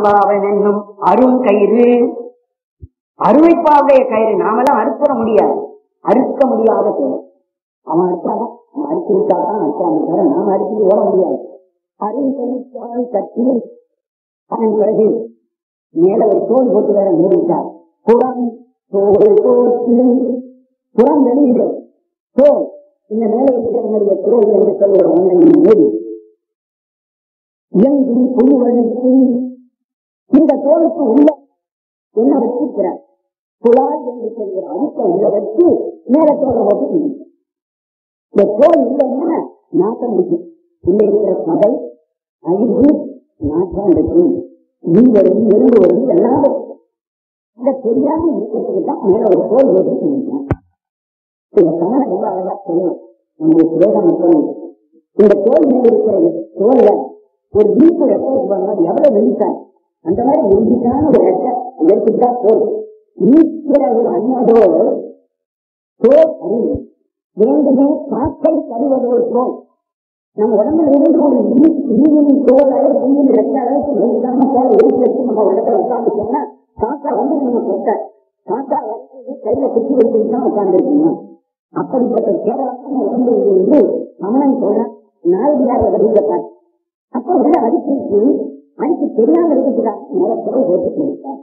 பாவன் என்னும் அரும் கயிறு. அருமைப்பாவுடைய கயிறு. நாமெல்லாம் அறுப்பட முடியாது. அறுக்க முடியாத செயல் அவன் அறுத்தாதான் அவன் அறுத்து விட்டாதான் அறுத்தாங்க தவிர நாம அறுத்து ஓட முடியாது. அருங்கயிற்றால் கட்டி அதன் பிறகு மேல ஒரு தோல் போட்டு வேற மூடிட்டார் புறம் தோல் போட்டு புறம் வெளியிடும் தோல் இந்த மேலே இருக்கிற தோல் என்று சொல்லுகிற ஒன்றை மூடி. இயங்கும் புழுவழித்து இந்த தோலுக்கு உள்ள என்ன வச்சிருக்கிறார்? குழாய் என்று சொல்கிற அழுத்த உள்ள வச்சு மேல தோலை போட்டு இந்த தோல் இல்லைன்னா நாட்டம் இருக்கும் உள்ள இருக்கிற பகல் அழிவு நாட்டம் இருக்கும் நீ வரும் எறும்பு வரும் எல்லாம் வரும். இந்த தெரியாம இருக்கிறதுக்கு தான் மேல ஒரு தோல் போட்டு இந்த கமலை ரொம்ப அழகா சொல்லுவோம் நம்முடைய வேதம் மட்டும் இந்த தோல் மேல இருக்கிறது தோல்ல ஒரு வீட்டு எப்போ எவ்வளவு வெளிச்சான் அந்த மாதிரி வெளிச்சான ஒரு ரெட்டை எடுத்துட்டா போதும் ஈஸ்வர ஒரு அண்ணதோ தோல் அறிவு வேண்டுமே காக்கை தருவதோ தோல் நம்ம உடம்புல இருந்து ஒரு இனியின் தோல் அளவு இனியின் ரெண்டு அளவுக்கு வெளிச்சாம போல எடுத்து வச்சு நம்ம உடம்புல உட்கார்ந்து சொன்னா காக்கா வந்து நம்ம கொட்ட காக்கா வந்து கையில குத்தி வச்சுட்டு தான் உட்கார்ந்துருக்கீங்க. அப்படிப்பட்ட கேரளமான உடம்பு என்று அவனன் சொல்ல நாயகியாக வருகிறார் அப்ப உள்ள அடிப்பிற்கு அடிக்கு தெரியாம இருக்கிறார் நேரத்தோடு போட்டு கொடுத்தார்.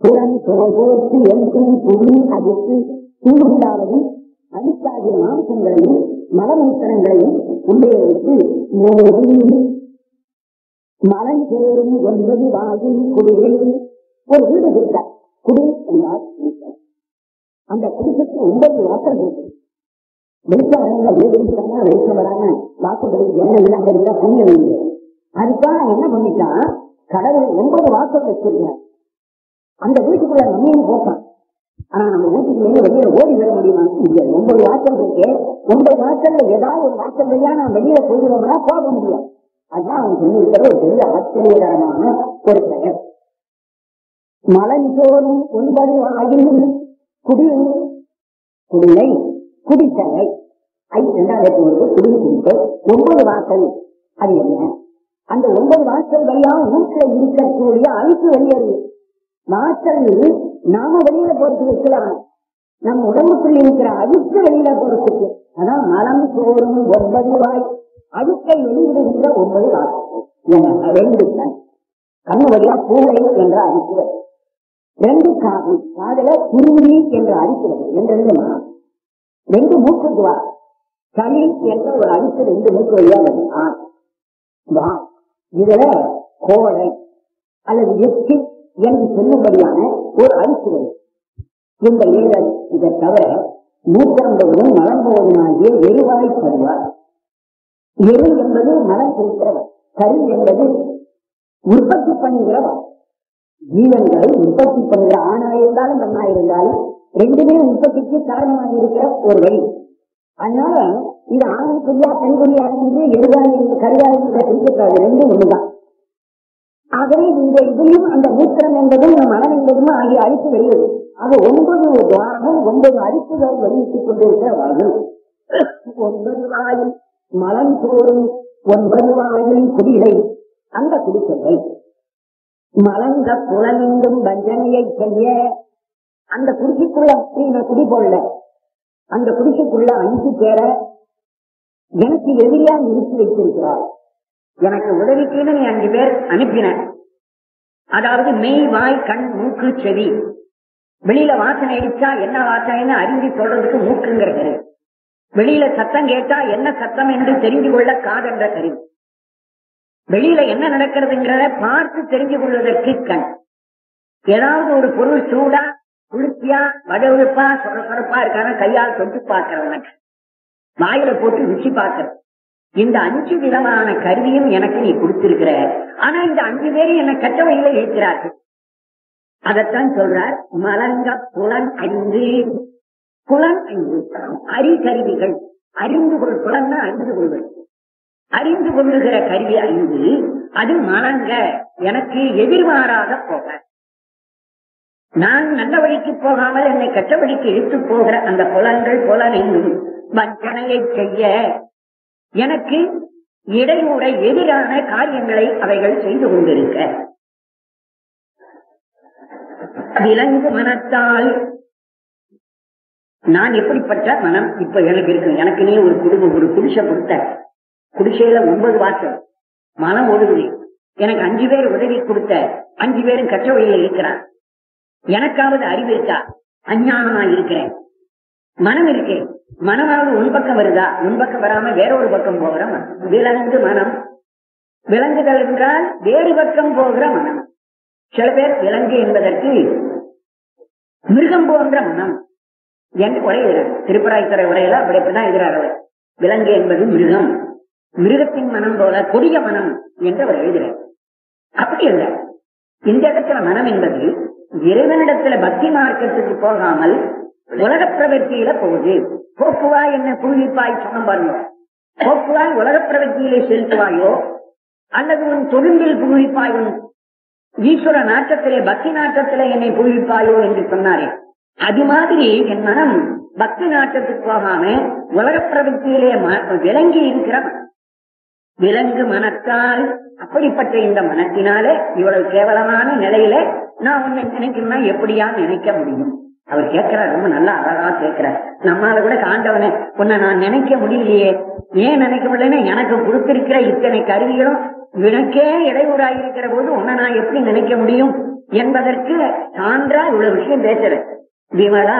புறம் போட்டு எங்கும் புவி அடித்து தூண்டாவது அடித்தாகிய மாம்சங்களையும் மலமூத்தனங்களையும் உள்ளே வைத்து மலன் சேரும் ஒன்பது வாயில் குடியில் ஒரு வீடு கொடுத்தார். குடி என்றால் அந்த குடிசைக்கு ஒன்பது வாசல் இருக்கு. வெளிச்சம் வீடு இருக்கிறாங்க வெளிச்சம் வராங்க வாசல்களுக்கு என்ன இல்லாம இருந்தா புண்ணிய வேண்டியது அதுக்காக என்ன பண்ணிட்டான் கடவுள் ஒன்பது வாசல் வச்சிருக்கார் அந்த வீட்டுக்குள்ள நம்மையும் போட்டான். ஆனா நம்ம வீட்டுக்குள்ளேயே வெளியில ஓடி வர முடியுமான்னு முடியாது ஒன்பது வாசல் இருக்கு. ஒன்பது வாசல்ல ஏதாவது ஒரு வாசல் வழியா நான் வெளியில போயிடுவோம்னா போக முடியாது அதுதான் அவன் சொல்லியிருக்கிற ஒரு பெரிய ஆச்சரியகரமான ஒரு பெயர் மலஞ்சோறும் ஒன்பது ஆயிரம் குடி குடிலை குடித்தலை. ஐ இரண்டாயிரத்தி ஒரு குடி குடிக்க ஒன்பது வாசல். அது என்ன? அந்த ஒன்பது வாசல் வழியா வீட்டுல இருக்கக்கூடிய அழுக்கு வெளியேறுது வாசல் நாம வெளியில போறதுக்கு வைக்கலாம்? நம்ம உடம்புக்குள்ள இருக்கிற அழுக்கு வெளியில போறதுக்கு. அதான் மலம் சோறும் ஒன்பது வாய். அழுக்கை வெளியிடுகின்ற ஒன்பது வாசல் ரெண்டு கண். கண்ணு வழியா பூவை என்ற அழுக்கு. ரெண்டு காது காதல குருவி என்று அழுக்கிறது ரெண்டு மனம் ரெண்டு மூக்கு துவா சளி என்ற ஒரு அழுக்கு ரெண்டு மூக்கு வழியா வருது ஆ. வா. இதுல கோடை அல்லது எச்சு என்று சொல்லும்படியான ஒரு அரிசுவை இந்த ஏழல் இதை தவிர நூற்றம்பதும் மரம் போவதுமாகிய எரிவாய் தருவார் எரு என்பது மலம் கொடுக்கிறவர் கரு என்பது உற்பத்தி பண்ணுகிறவர். ஜீவன்களை உற்பத்தி பண்ணுகிற ஆணா இருந்தாலும் பெண்ணா இருந்தாலும் ரெண்டுமே உற்பத்திக்கு காரணமாக இருக்கிற ஒரு வழி. அதனால இது ஆணுக்குரியா பெண்குரியா என்று எருவாய் என்று கருவாய் என்ற பிரிக்கப்படாது ரெண்டும் ஒண்ணுதான். ஆகவே இந்த இதையும் அந்த மூத்திரம் என்பதும் நம் மனம் என்பதும் ஆகிய அழிப்பு வெளியிடும் ஆக ஒன்பது துவாரமும் ஒன்பது அழிப்புகள் வெளியிட்டுக் கொண்டிருக்கிற வாயில் ஒன்பது வாயில் மலம் தோறும் ஒன்பது வாயில் குடிலை. அந்த குடிசை மலர்ந்த புலனெங்கும் வஞ்சனையை செய்ய அந்த குடிசைக்குள்ள குடி போடல அந்த குடிசைக்குள்ள அஞ்சு பேரை எனக்கு எதிரியா நிறுத்தி வைத்திருக்கிறார். எனக்கு உதவிக்குன்னு நீ அஞ்சு பேர் அனுப்பின. அதாவது மெய் வாய் கண் மூக்கு செவி. வெளியில வாசனை அடிச்சா என்ன வாசனைன்னு அறிந்து சொல்றதுக்கு மூக்குங்கிற கருவி வெளியில சத்தம் கேட்டா என்ன சத்தம் என்று தெரிந்து கொள்ள காதென்ற கருவி வெளியில என்ன நடக்கிறதுங்கிறத பார்த்து தெரிஞ்சு கொள்வதற்கு கண். ஏதாவது ஒரு பொருள் சூடா குளிர்ச்சியா வடவெழுப்பா சொர சொரப்பா இருக்கான கையால் தொட்டு பார்க்கிறவங்க வாயில போட்டு ருச்சி பார்க்கிறது. இந்த அஞ்சு விதமான கருவியும் எனக்கு நீ கொடுத்திருக்கிற. ஆனா இந்த அஞ்சு பேரும் என்ன கெட்ட வழியில இருக்கிறார்கள் அதைத்தான் சொல்றார் மலங்க புலன் ஐந்து. புலன் ஐந்து. அறிகருவிகள். அறிந்து கொள் புலன்னா அறிந்து கொள்வது. அறிந்து கொள்ளுகிற கருவி ஐந்து அது மலங்க. எனக்கு எதிர்மாறாக போக. நான் நல்ல வழிக்கு போகாமல் என்னை கெட்ட வழிக்கு இழுத்து போகிற அந்த புலன்கள் புலனைந்தும் வஞ்சனையை செய்ய. எனக்கு இடையூட எதிரான காரியங்களை அவைகள் செய்து கொண்டிருக்க. விலங்கு மனத்தால் நான் எப்படிப்பட்ட மனம் இப்ப எனக்கு இருக்கு? எனக்கு நீ ஒரு குடும்பம் ஒரு குடிசை கொடுத்த. குடிசையில ஒன்பது வாசல். மனம் ஒழுகுது எனக்கு அஞ்சு பேர் உதவி கொடுத்த. அஞ்சு பேரும் கற்ற வழியில இருக்கிறான் எனக்காவது அறிவு இருக்கா? அஞ்ஞானமா இருக்கிறேன். மனம் இருக்கேன் மனமாவது உன் பக்கம் வருதா? உன் பக்கம் வராம வேற ஒரு பக்கம் போகிற மனம். விலங்கு மனம். விலங்குதல் என்றால் வேறு பக்கம் போகிற மனம். சில பேர் விலங்கு என்பதற்கு மிருகம் போன்ற மனம் என்று உரைகிறார் திருப்பராய்த்துறை உரையில அப்படி அப்படிதான் எழுதுறார் அவர். விலங்கு என்பது மிருகம். மிருகத்தின் மனம் போல கொடிய மனம் என்று அவர் எழுதுகிறார் அப்படி இல்லை. இந்த இடத்துல மனம் என்பது இறைவனிடத்துல பக்தி மார்க்கத்துக்கு போகாமல் உலக பிரவர்த்தியில போகுது. போக்குவாய் என்ன புழுவிப்பாய் சொன்ன பாருங்க. போக்குவாய் உலக பிரவர்த்தியிலே செலுத்துவாயோ? அல்லது உன் தொழும்பில் புழுவிப்பாய் உன் ஈஸ்வர நாட்டத்திலே பக்தி நாட்டத்திலே என்னை புழுவிப்பாயோ என்று சொன்னாரே. அது மாதிரி என் மனம் பக்தி நாட்டத்துக்கு போகாம உலக பிரவர்த்தியிலே விளங்கி இருக்கிறவன். விலங்கு மனத்தால் அப்படிப்பட்ட இந்த மனத்தினாலே இவ்வளவு கேவலமான நிலையில நான் உன்னை நினைக்கணும்னா எப்படியா நினைக்க முடியும்? அவர் கேட்கிறார் ரொம்ப நல்லா அழகா கேட்கிறார். நம்மால கூட காண்டவனே உன்னை நான் நினைக்க முடியலையே. ஏன் நினைக்க முடியலன்னா எனக்கு கொடுத்திருக்கிற இத்தனை கருவிகளும் வினக்கே இடையூறாயிருக்கிற போது உன்னை நான் எப்படி நினைக்க முடியும் என்பதற்கு சான்றா இவ்வளவு விஷயம் பேசுறேன். விமலா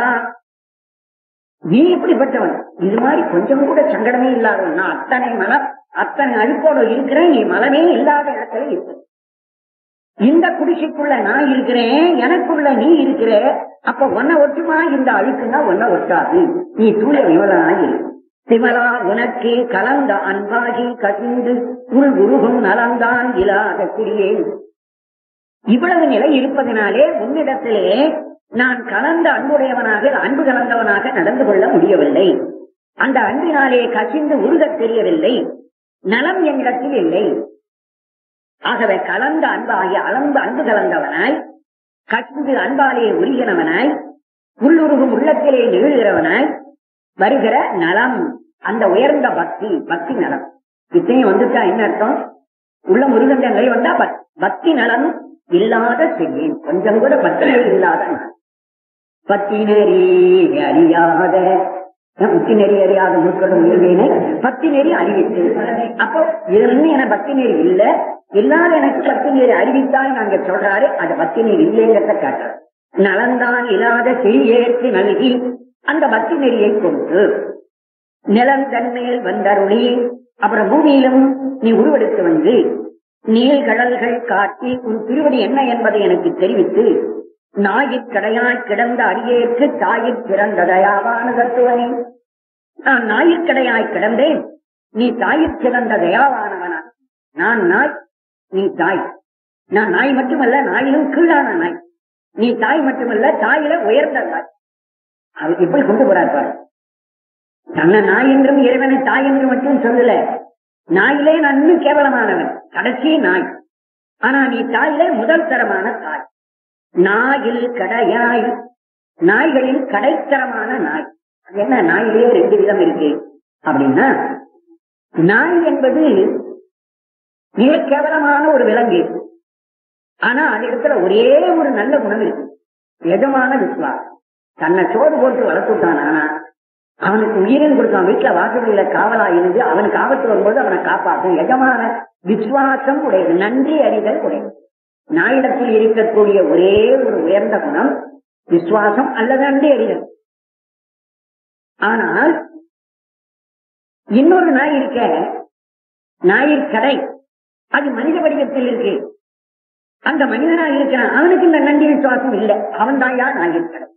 நீ எப்படிப்பட்டவன்? இது மாதிரி கொஞ்சம் கூட சங்கடமே இல்லாதவன். நான் அத்தனை மலம் அத்தனை அழுக்கோடு இருக்கிறேன். நீ மலமே இல்லாத இடத்துல இருக்க. இந்த குடிசைக்குள்ள நான் இருக்கிறேன் எனக்குள்ள நீ இருக்கிற அப்ப உன்னை ஒட்டுமா இந்த அழுக்குன்னா ஒன்ன ஒட்டாது நீ தூய விமலனாய் விமலா உனக்கு கலந்த அன்பாகி கசிந்து உள் உருகும் நலந்தான் இல்லாத குடியேன் இவ்வளவு நிலை இருப்பதனாலே உன்னிடத்திலே நான் கலந்த அன்புடையவனாக அன்பு கலந்தவனாக நடந்து கொள்ள முடியவில்லை. அந்த அன்பினாலே கசிந்து உருகத் தெரியவில்லை. நலம் என்னிடத்தில் இல்லை. ஆகவே கலந்த அன்பாகிய அளந்து அன்பு கலந்தவனாய் கசிந்து அன்பாலே உருகினவனாய் உள்ளுருகும் உள்ளத்திலே நிகழ்கிறவனாய் வருகிற நலம் அந்த உயர்ந்த பக்தி பக்தி நலம். இத்தனையும் வந்துட்டா என்ன அர்த்தம்? உள்ள முருகன்ற நிலை வந்தா பக்தி நலம் இல்லாத செய்யேன் கொஞ்சம் கூட பக்தி நெறி இல்லாத பத்தி பக்தி நெறி அறியாத பக்தி நெறி அறியாத முற்கொள்ளும் முயல்வேனை பக்தி நெறி அறிவித்து அப்போ இதுல இருந்து என பக்தி நெறி இல்ல. எல்லாரும் எனக்கு பத்து நீர் அறிவித்தால் நாங்க சொல்றாரு அந்த பத்து நீர் இல்லைங்கிறத காட்டுற நலந்தான் இல்லாத சிறியேற்றி நல்கி அந்த பக்தி நெறியை கொண்டு நிலம் தன்மேல் வந்தருளி அப்புறம் பூமியிலும் நீ உருவெடுத்து வந்து நீள் கடல்கள் காட்டி உன் திருவடி என்ன என்பதை எனக்கு தெரிவித்து நாயிற் கடையாய் கிடந்த அடியேற்று தாயிற் பிறந்த தயாவான தத்துவனே நான் நாயிற்கடையாய் கிடந்தேன் நீ தாயிற் சிறந்த தயாவானவனா நான் நாய் நீ தாய். நான் நாய் மட்டுமல்ல நாயிலும் கீழான நாய். நீ தாய் மட்டுமல்ல தாயில உயர்ந்த நாய். அவர் எப்படி கொண்டு போறார் பாரு. தன்னை நாய் என்றும் இறைவனை தாய் என்று மட்டும் சொல்லல. நாயிலே நான் இன்னும் கேவலமானவன் கடைசி நாய். ஆனா நீ தாயிலே முதல் தரமான தாய். நாயில் கடையாய். நாய்களில் கடைத்தரமான நாய். அது என்ன நாயிலே ரெண்டு விதம் இருக்கு? அப்படின்னா நாய் என்பது மிக கேவலமான ஒரு விலங்கு. ஆனா அது இடத்துல ஒரே ஒரு நல்ல குணம் இருக்கு. எஜமான விஸ்வாசம் தன்னை சோறு போட்டு வளர்த்துட்டான் அவனுக்கு உயிரின் கொடுத்தான் வீட்டுல வாசல்ல காவலா இருந்து அவனுக்கு ஆபத்து வரும்போது அவனை காப்பாற்றும் எஜமான விசுவாசம் உடையது. நன்றி அறிதல் உடையது. நாயிடத்தில் இருக்கக்கூடிய ஒரே ஒரு உயர்ந்த குணம் விசுவாசம் அல்லது நன்றி அறிதல். ஆனால் இன்னொரு நாய் இருக்க. நாயிற்கடை. அது மனித வடிவத்தில் இருக்கு. அந்த மனிதனா இருக்கிறான். அவனுக்கு இந்த நன்றி விசுவாசம் இல்லை. அவன் தான் யார்? இருக்கிறேன்.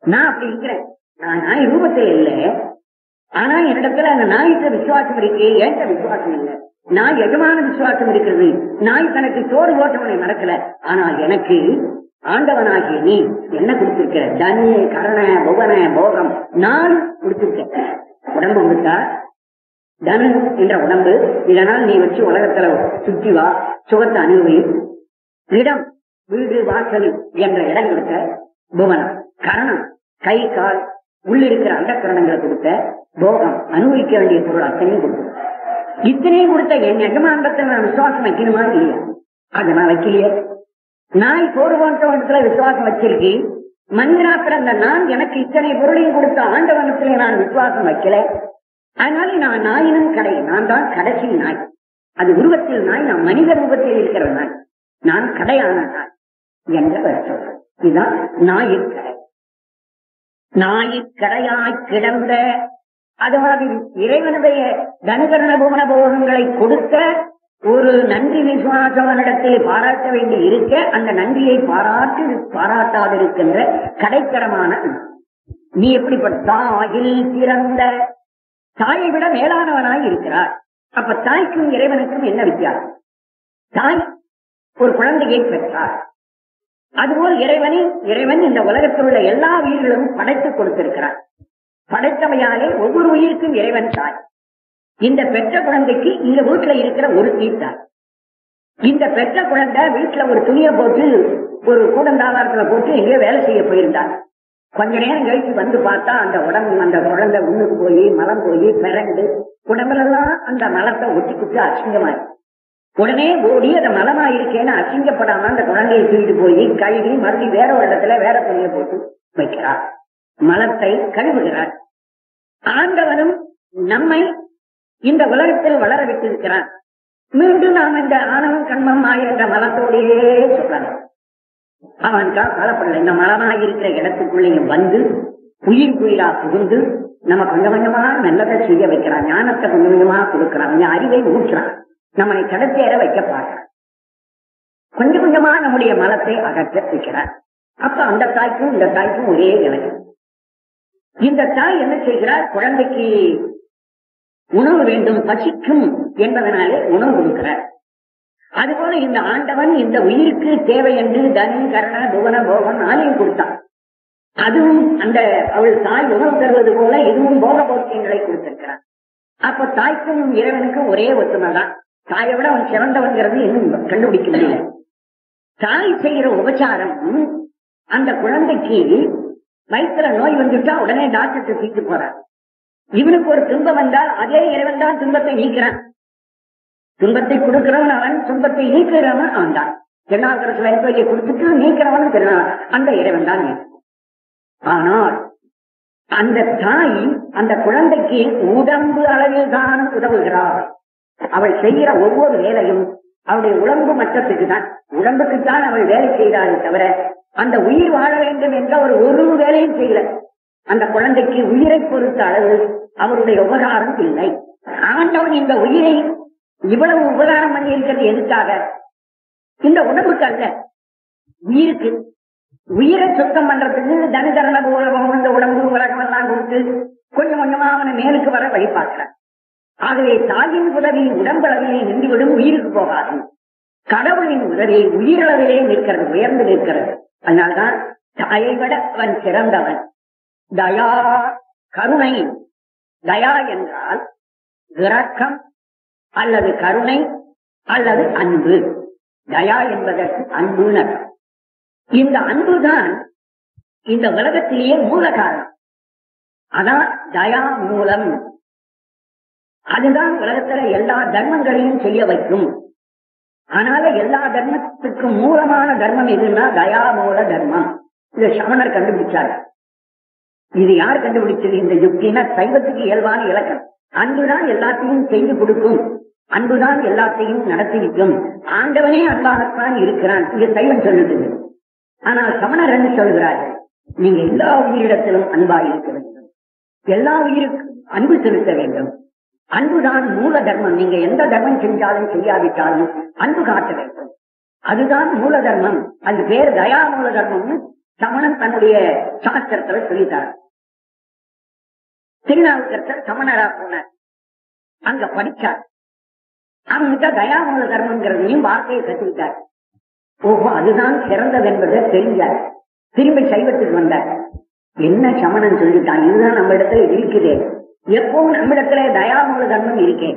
நான் அப்படி இருக்கிறேன். நான் நாய் ரூபத்தில் இல்லை. ஆனா என்னிடத்துல அந்த நாய்க்கு விசுவாசம் இருக்கு. ஏற்ற விசுவாசம் இல்லை? நாய் எஜமான விசுவாசம் இருக்கிறது. நாய் தனக்கு சோறு ஓட்டவனை மறக்கல. ஆனால் எனக்கு ஆண்டவனாகிய நீ என்ன கொடுத்திருக்கிற? தனி கரண புவன போகம் நான் கொடுத்திருக்க உடம்பு கொடுத்தா தனு என்ற உடம்பு இதனால் நீ வச்சு உலகத்துல சுற்றி வா. சுகத்தை அனுபவி இடம் வீடு வாசல் என்ற இடம் கொடுத்த புவனம். கரணம் கை கால் உள்ளிருக்கிற அந்த கரணங்களை கொடுத்த போகம். அனுபவிக்க வேண்டிய பொருள் அத்தனையும் கொடுத்த இத்தனையும் கொடுத்த என் எஜமானத்தை நான் விசுவாசம் வைக்கணுமா இல்லையா? அதை நான் வைக்கலையே. நாய் சோறு போன்றவனத்துல விசுவாசம் வச்சிருக்கேன். மனிதனா பிறந்த நான் எனக்கு இத்தனை பொருளையும் கொடுத்த ஆண்டவனத்திலே நான் விசுவாசம் வைக்கல. அதனால நான் நாயினும் கடை நான் தான் கடைசி நாய். அது உருவத்தில் நாய் நான் மனித ரூபத்தில் இருக்கிற நாய். நான் கடையான நாய் என்ற அவர் இதுதான் நாயிற்கடை நாயிற்கடையாய் கிடந்த அதாவது இறைவனுடைய தனுகரண புவன போகங்களை கொடுத்த ஒரு நன்றி விசுவாசவனிடத்தில் பாராட்ட வேண்டி இருக்க அந்த நன்றியை பாராட்டு பாராட்டாதிருக்கின்ற கடைத்தரமான நீ எப்படிப்பட்ட தாயில் பிறந்த தாயை விட மேலானவனாய் இருக்கிறார். அப்ப தாய்க்கும் இறைவனுக்கும் என்ன வித்தியாசம்? தாய் ஒரு குழந்தையை பெற்றார். அதுபோல் இறைவனை இறைவன் இந்த உலகத்தில் உள்ள எல்லா உயிர்களும் படைத்துக் கொடுத்திருக்கிறார். படைத்தவையாலே ஒவ்வொரு உயிருக்கும் இறைவன் தாய். இந்த பெற்ற குழந்தைக்கு இந்த வீட்டுல இருக்கிற ஒரு தீட்டாய் இந்த பெற்ற குழந்தை வீட்டுல ஒரு துணியை போட்டு ஒரு கூடந்தாவாரத்துல போட்டு எங்கேயோ வேலை செய்ய போயிருந்தார். கொஞ்ச நேரம் கழிச்சு வந்து பார்த்தா அந்த உடம்பு அந்த குழந்தை உண்ணுக்கு போய் மலம் போய் பிறண்டு உடம்புலெல்லாம் அந்த மலத்தை ஒட்டி குட்டு அசிங்கமாய். உடனே ஓடி அந்த மலமா இருக்கேன்னு அசிங்கப்படாம அந்த குழந்தையை தூக்கிட்டு போய் கழுவி மறுபடியும் வேற ஒரு இடத்துல வேற துணியை போட்டு வைக்கிறார். மலத்தை கழுவுகிறார். ஆண்டவனும் நம்மை இந்த உலகத்தில் வளர விட்டிருக்கிறான் மீண்டும் நாம் இந்த ஆணவம் கண்மம் என்ற மலத்தோடையே சொல்லலாம். அவனுக்கா கவலைப்படல இந்த மரமாக இருக்கிற இடத்துக்குள்ளேயும் வந்து உயிர் குயிலா புகுந்து நம்ம கொஞ்சம் கொஞ்சமா நல்லதை செய்ய வைக்கிறான். ஞானத்தை கொஞ்சம் கொஞ்சமா கொடுக்கிறான். கொஞ்சம் அறிவை ஊற்றுறான் நம்மளை கடத்தேற வைக்க பார்க்கிறான் கொஞ்சம் கொஞ்சமா நம்முடைய மலத்தை அகற்ற வைக்கிறார். அப்ப அந்த தாய்க்கும் இந்த தாய்க்கும் ஒரே நிலை. இந்த தாய் என்ன செய்கிறார்? குழந்தைக்கு உணவு வேண்டும் பசிக்கும் என்பதனாலே உணவு கொடுக்கிறார். அதுபோல இந்த ஆண்டவன் இந்த உயிருக்கு தேவை என்று தனி கரண புவன போகன் ஆலயம் கொடுத்தான். அதுவும் அந்த அவள் தாய் உணவு தருவது போல இதுவும் போக போக்கியங்களை கொடுத்திருக்கிறான். அப்ப தாய்க்கும் இறைவனுக்கும் ஒரே ஒத்துமை தான் தாயை விட அவன் சிறந்தவன்கிறது இன்னும் கண்டுபிடிக்க முடியல தாய் செய்கிற உபச்சாரம் அந்த குழந்தைக்கு வயிற்றுல நோய் வந்துட்டா உடனே டாக்டர் தூக்கிட்டு போறார். இவனுக்கு ஒரு துன்பம் வந்தால் அதே இறைவன் தான் துன்பத்தை நீக்கிறான். துன்பத்தை கொடுக்கிறவன் அவன் துன்பத்தை நீக்கிறவன் அவன் தான் திருநாகரசு வயற்கையை கொடுத்துட்டு நீக்கிறவன் திருநா அந்த இறைவன் தான் ஆனால் அந்த தாய் அந்த குழந்தைக்கு உடம்பு அளவில் தான் உதவுகிறாள். அவள் செய்கிற ஒவ்வொரு வேலையும் அவளுடைய உடம்பு மட்டத்துக்கு தான் உடம்புக்குத்தான் அவள் வேலை செய்கிறாளே தவிர அந்த உயிர் வாழ வேண்டும் என்ற ஒரு ஒரு வேலையும் செய்யல. அந்த குழந்தைக்கு உயிரை பொறுத்த அளவு அவருடைய உபகாரம் இல்லை. ஆண்டவன் இந்த உயிரை இவ்வளவு உபகாரம் பண்ணி இருக்கிறது எதுக்காக? இந்த உடம்புக்கு அல்ல. உயிருக்கு உயிரை சுத்தம் பண்றதுக்கு தனிதரண உலகம் இந்த உடம்பு உலகம் எல்லாம் கொடுத்து கொஞ்சம் கொஞ்சமா அவனை மேலுக்கு வர வழிபார்க்கிறான் ஆகவே தாயின் உதவி உடம்பளவிலே நின்றுவிடும் உயிருக்கு போகாது. கடவுளின் உதவி உயிரளவிலே நிற்கிறது உயர்ந்து நிற்கிறது. அதனால்தான் தாயை விட அவன் சிறந்தவன். தயா கருணை. தயா என்றால் இரக்கம் அல்லது கருணை அல்லது அன்பு. தயா என்பதற்கு அன்புன்னு இந்த அன்புதான் இந்த உலகத்திலேயே மூல காரணம் அதான் தயா மூலம். அதுதான் உலகத்துல எல்லா தர்மங்களையும் செய்ய வைக்கும். அதனால எல்லா தர்மத்துக்கும் மூலமான தர்மம் எதுன்னா தயா மூல தர்மம். இது சமணர் கண்டுபிடிச்சாரு. இது யார் கண்டுபிடிச்சது? இந்த யுக்தினா சைவத்துக்கு இயல்பான இலக்கணம். அன்புதான் எல்லாத்தையும் செய்து கொடுக்கும். அன்புதான் எல்லாத்தையும் நடத்தி நிற்கும் ஆண்டவனே அன்பாகத்தான் இருக்கிறான். இது சைவன் சொல்லுது. ஆனால் சமணர் என்று சொல்கிறார்கள் நீங்க எல்லா உயிரிடத்திலும் அன்பா இருக்க வேண்டும். எல்லா உயிருக்கும் அன்பு செலுத்த வேண்டும். அன்புதான் மூல தர்மம். நீங்க எந்த தர்மம் செஞ்சாலும் செய்யாவிட்டாலும் அன்பு காட்ட வேண்டும். அதுதான் மூல தர்மம். அது பேர் தயா மூல தர்மம்னு சமணன் தன்னுடைய சாஸ்திரத்துல சொல்லிட்டார். திருநாவுக்கரசர் சமணரா போனார். அங்க படிச்சார். அவங்கிட்ட தயாமூல கர்மங்கிறதையும் வார்த்தையை கத்துக்கிட்டார் ஓஹோ அதுதான் சிறந்தது என்பதை தெரிஞ்சார் திரும்பி சைவத்துக்கு வந்தார் என்ன சமணன் சொல்லிட்டான்? இதுதான் நம்ம இடத்துல இருக்குது எப்பவும் நம்ம இடத்துல தயாமூல தர்மம் இருக்கே.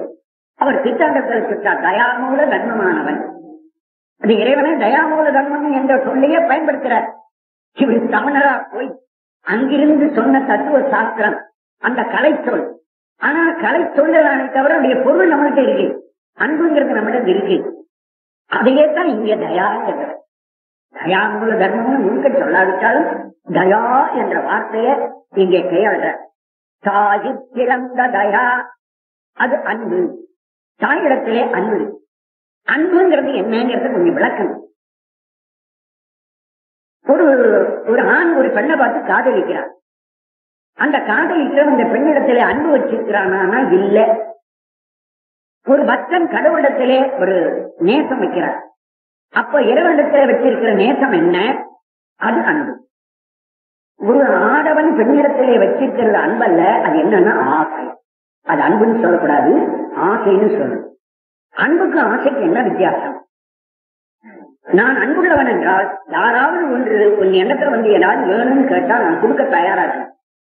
அவர் சித்தாந்தத்தில் சொல்றார் தயாமூல தர்மமானவன். அது இறைவனை தயாமூல தர்மம் என்ற சொல்லையே பயன்படுத்துறார். இவர் சமணரா போய் அங்கிருந்து சொன்ன தத்துவ சாஸ்திரம் அந்த கலை சொல் ஆனா கலை சொல்லலானே தவிர அவருடைய பொருள் நம்மகிட்ட இருக்கு. அன்புங்கிறது நம்மிடம் இருக்கு அதையே தான் இங்க தயா தயாங்குல தர்மம்னு முழுக்க சொல்லாவிட்டாலும் தயா என்ற வார்த்தையை இங்கே கையாளுற தாயி பிறந்த தயா. அது அன்பு. தாயிடத்திலே அன்பு. அன்புங்கிறது என்னங்கிறது கொஞ்சம் விளக்கம் ஒரு ஒரு ஆண் ஒரு பெண்ணை பார்த்து காதலிக்கிறான் அந்த காதலிக்கிற அந்த பெண்ணிடத்திலே அன்பு வச்சிருக்கிறானா? இல்ல. ஒரு பக்தன் கடவுளிடத்திலே ஒரு நேசம் வைக்கிறார். அப்ப இறைவனிடத்திலே வச்சிருக்கிற நேசம் என்ன? அது அன்பு. ஒரு ஆடவன் பெண்ணிடத்திலே வச்சிருக்கிறது அன்பல்ல அது என்னன்னா ஆசை. அது அன்புன்னு சொல்லக்கூடாது ஆசைன்னு சொல்லணும். அன்புக்கு ஆசைக்கு என்ன வித்தியாசம்? நான் அன்புள்ளவன் என்றால் யாராவது ஒன்று உன் எண்ணத்துல வந்து ஏதாவது வேணும்னு கேட்டா நான் கொடுக்க தயாரா இருக்கேன்.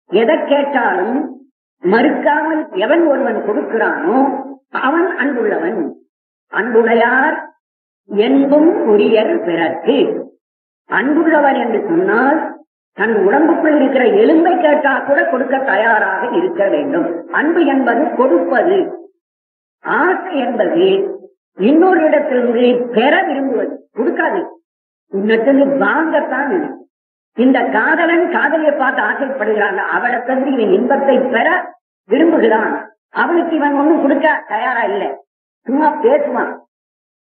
எதை கேட்டாலும் மறுக்காமல் எவன் ஒருவன் கொடுக்கிறானோ அவன் அன்புள்ளவன். அன்புடையார் என்பும் உரியர் பிறர்க்கு. அன்புள்ளவர் என்று சொன்னால் தன் உடம்புக்குள் இருக்கிற எலும்பை கேட்டா கூட கொடுக்க தயாராக இருக்க வேண்டும். அன்பு என்பது கொடுப்பது. ஆசை என்பது இன்னொரு இடத்திலிருந்து பெற விரும்புவது. கொடுக்காது. இன்னத்திலிருந்து வாங்கத்தான் இந்த காதலன் காதலியை பார்த்து ஆசைப்படுகிறான். அவளிடத்திலிருந்து இவன் இன்பத்தை பெற விரும்புகிறான். அவனுக்கு இவன் ஒண்ணும் கொடுக்க தயாரா இல்லை. சும்மா பேசுவான்.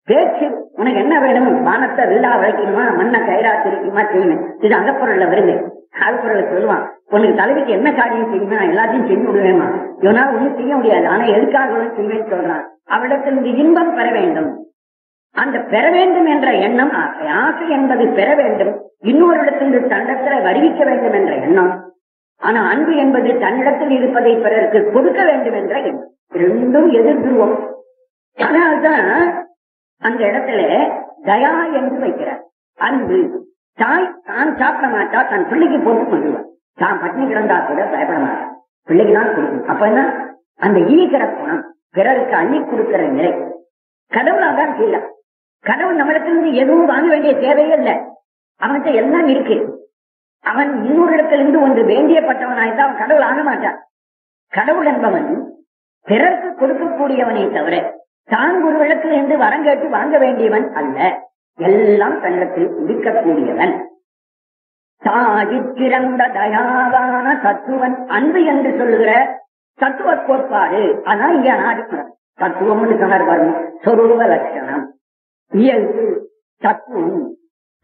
பேச்சு உனக்கு என்ன வேணும் வானத்தை வில்லா வளைக்கணுமா மண்ணை கயிறா திரிக்குமா செய்வேன் இது அகப்பொருள்ல வருது. அகப்பொருளை சொல்லுவான். உனக்கு தலைவிக்கு என்ன காரியம் செய்யுமா எல்லாத்தையும் செஞ்சு விடுவேமா இவனால ஒண்ணும் செய்ய முடியாது. ஆனா எதுக்காக செய்வேன்னு சொல்றான். அவளிடத்திலிருந்து இன்பம் பெற வேண்டும். அந்த பெற வேண்டும் என்ற எண்ணம் ஆசை. ஆசை என்பது பெற வேண்டும். இன்னொரு இடத்திலிருந்து தண்டத்தில் வருவிக்க வேண்டும் என்ற எண்ணம். ஆனா அன்பு என்பது தன்னிடத்தில் இருப்பதை பிறருக்கு கொடுக்க வேண்டும் என்ற ரெண்டும் எதிர்த்துருவோம். அதனால்தான் அந்த இடத்துல தயா என்று வைக்கிறார். அன்பு. தாய் தான் சாப்பிட மாட்டா தன் பிள்ளைக்கு போட்டு மகிழ்வார் தான் பட்டினி கிடந்தா கூட பயப்பட மாட்டான் பிள்ளைக்கு தான் கொடுக்கும். அப்ப என்ன? அந்த ஈகிற குணம் பிறருக்கு அள்ளி கொடுக்கிற நிலை. கடவுளா தான் செய்யலாம் கடவுள் நம்மளுக்கு எதுவும் வாங்க வேண்டிய தேவையே இல்லை. அவன்கிட்ட எல்லாம் இருக்கு. அவன் இன்னொரு இடத்திலிருந்து ஒன்று வேண்டியப்பட்டவனாய்த்தான் அவன் கடவுள் ஆக மாட்டான். கடவுள் என்பவன் பிறருக்கு கொடுக்கக்கூடியவனே தவிர தான் ஒரு இடத்திலிருந்து வரம் கேட்டு வாங்க வேண்டியவன் அல்ல. எல்லாம் தன்னிடத்தில் இருக்கக்கூடியவன். தாயிறந்த தயாவான தத்துவன் அன்பு என்று சொல்லுகிற தத்துவ கோட்பாடு அதான் இங்க ஆதிக்கம் தத்துவம்னு சொன்னார் வரும் சொரூப லட்சணம். இயல்பு தத்துவம்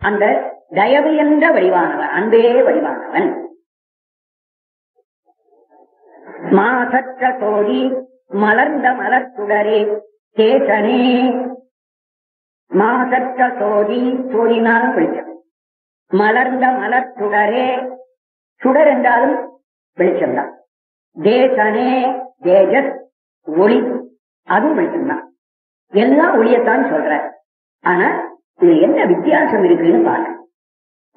அந்த தயவு என்ற வடிவானவன் அன்பே வடிவானவன். மாசற்ற சோதி மலர்ந்த மலர்ச்சுடரே கேசனே. மாசற்ற சோதி சோதினால் வெளிச்சம் மலர்ந்த மலர் சுடரே சுடர் என்றாலும் வெளிச்சம்தான் தேசனே தேஜஸ் ஒளி அதுவும் வெளிச்சம்தான் எல்லாம் ஒளியத்தான் சொல்ற. ஆனா இது என்ன வித்தியாசம் இருக்குன்னு பாருங்க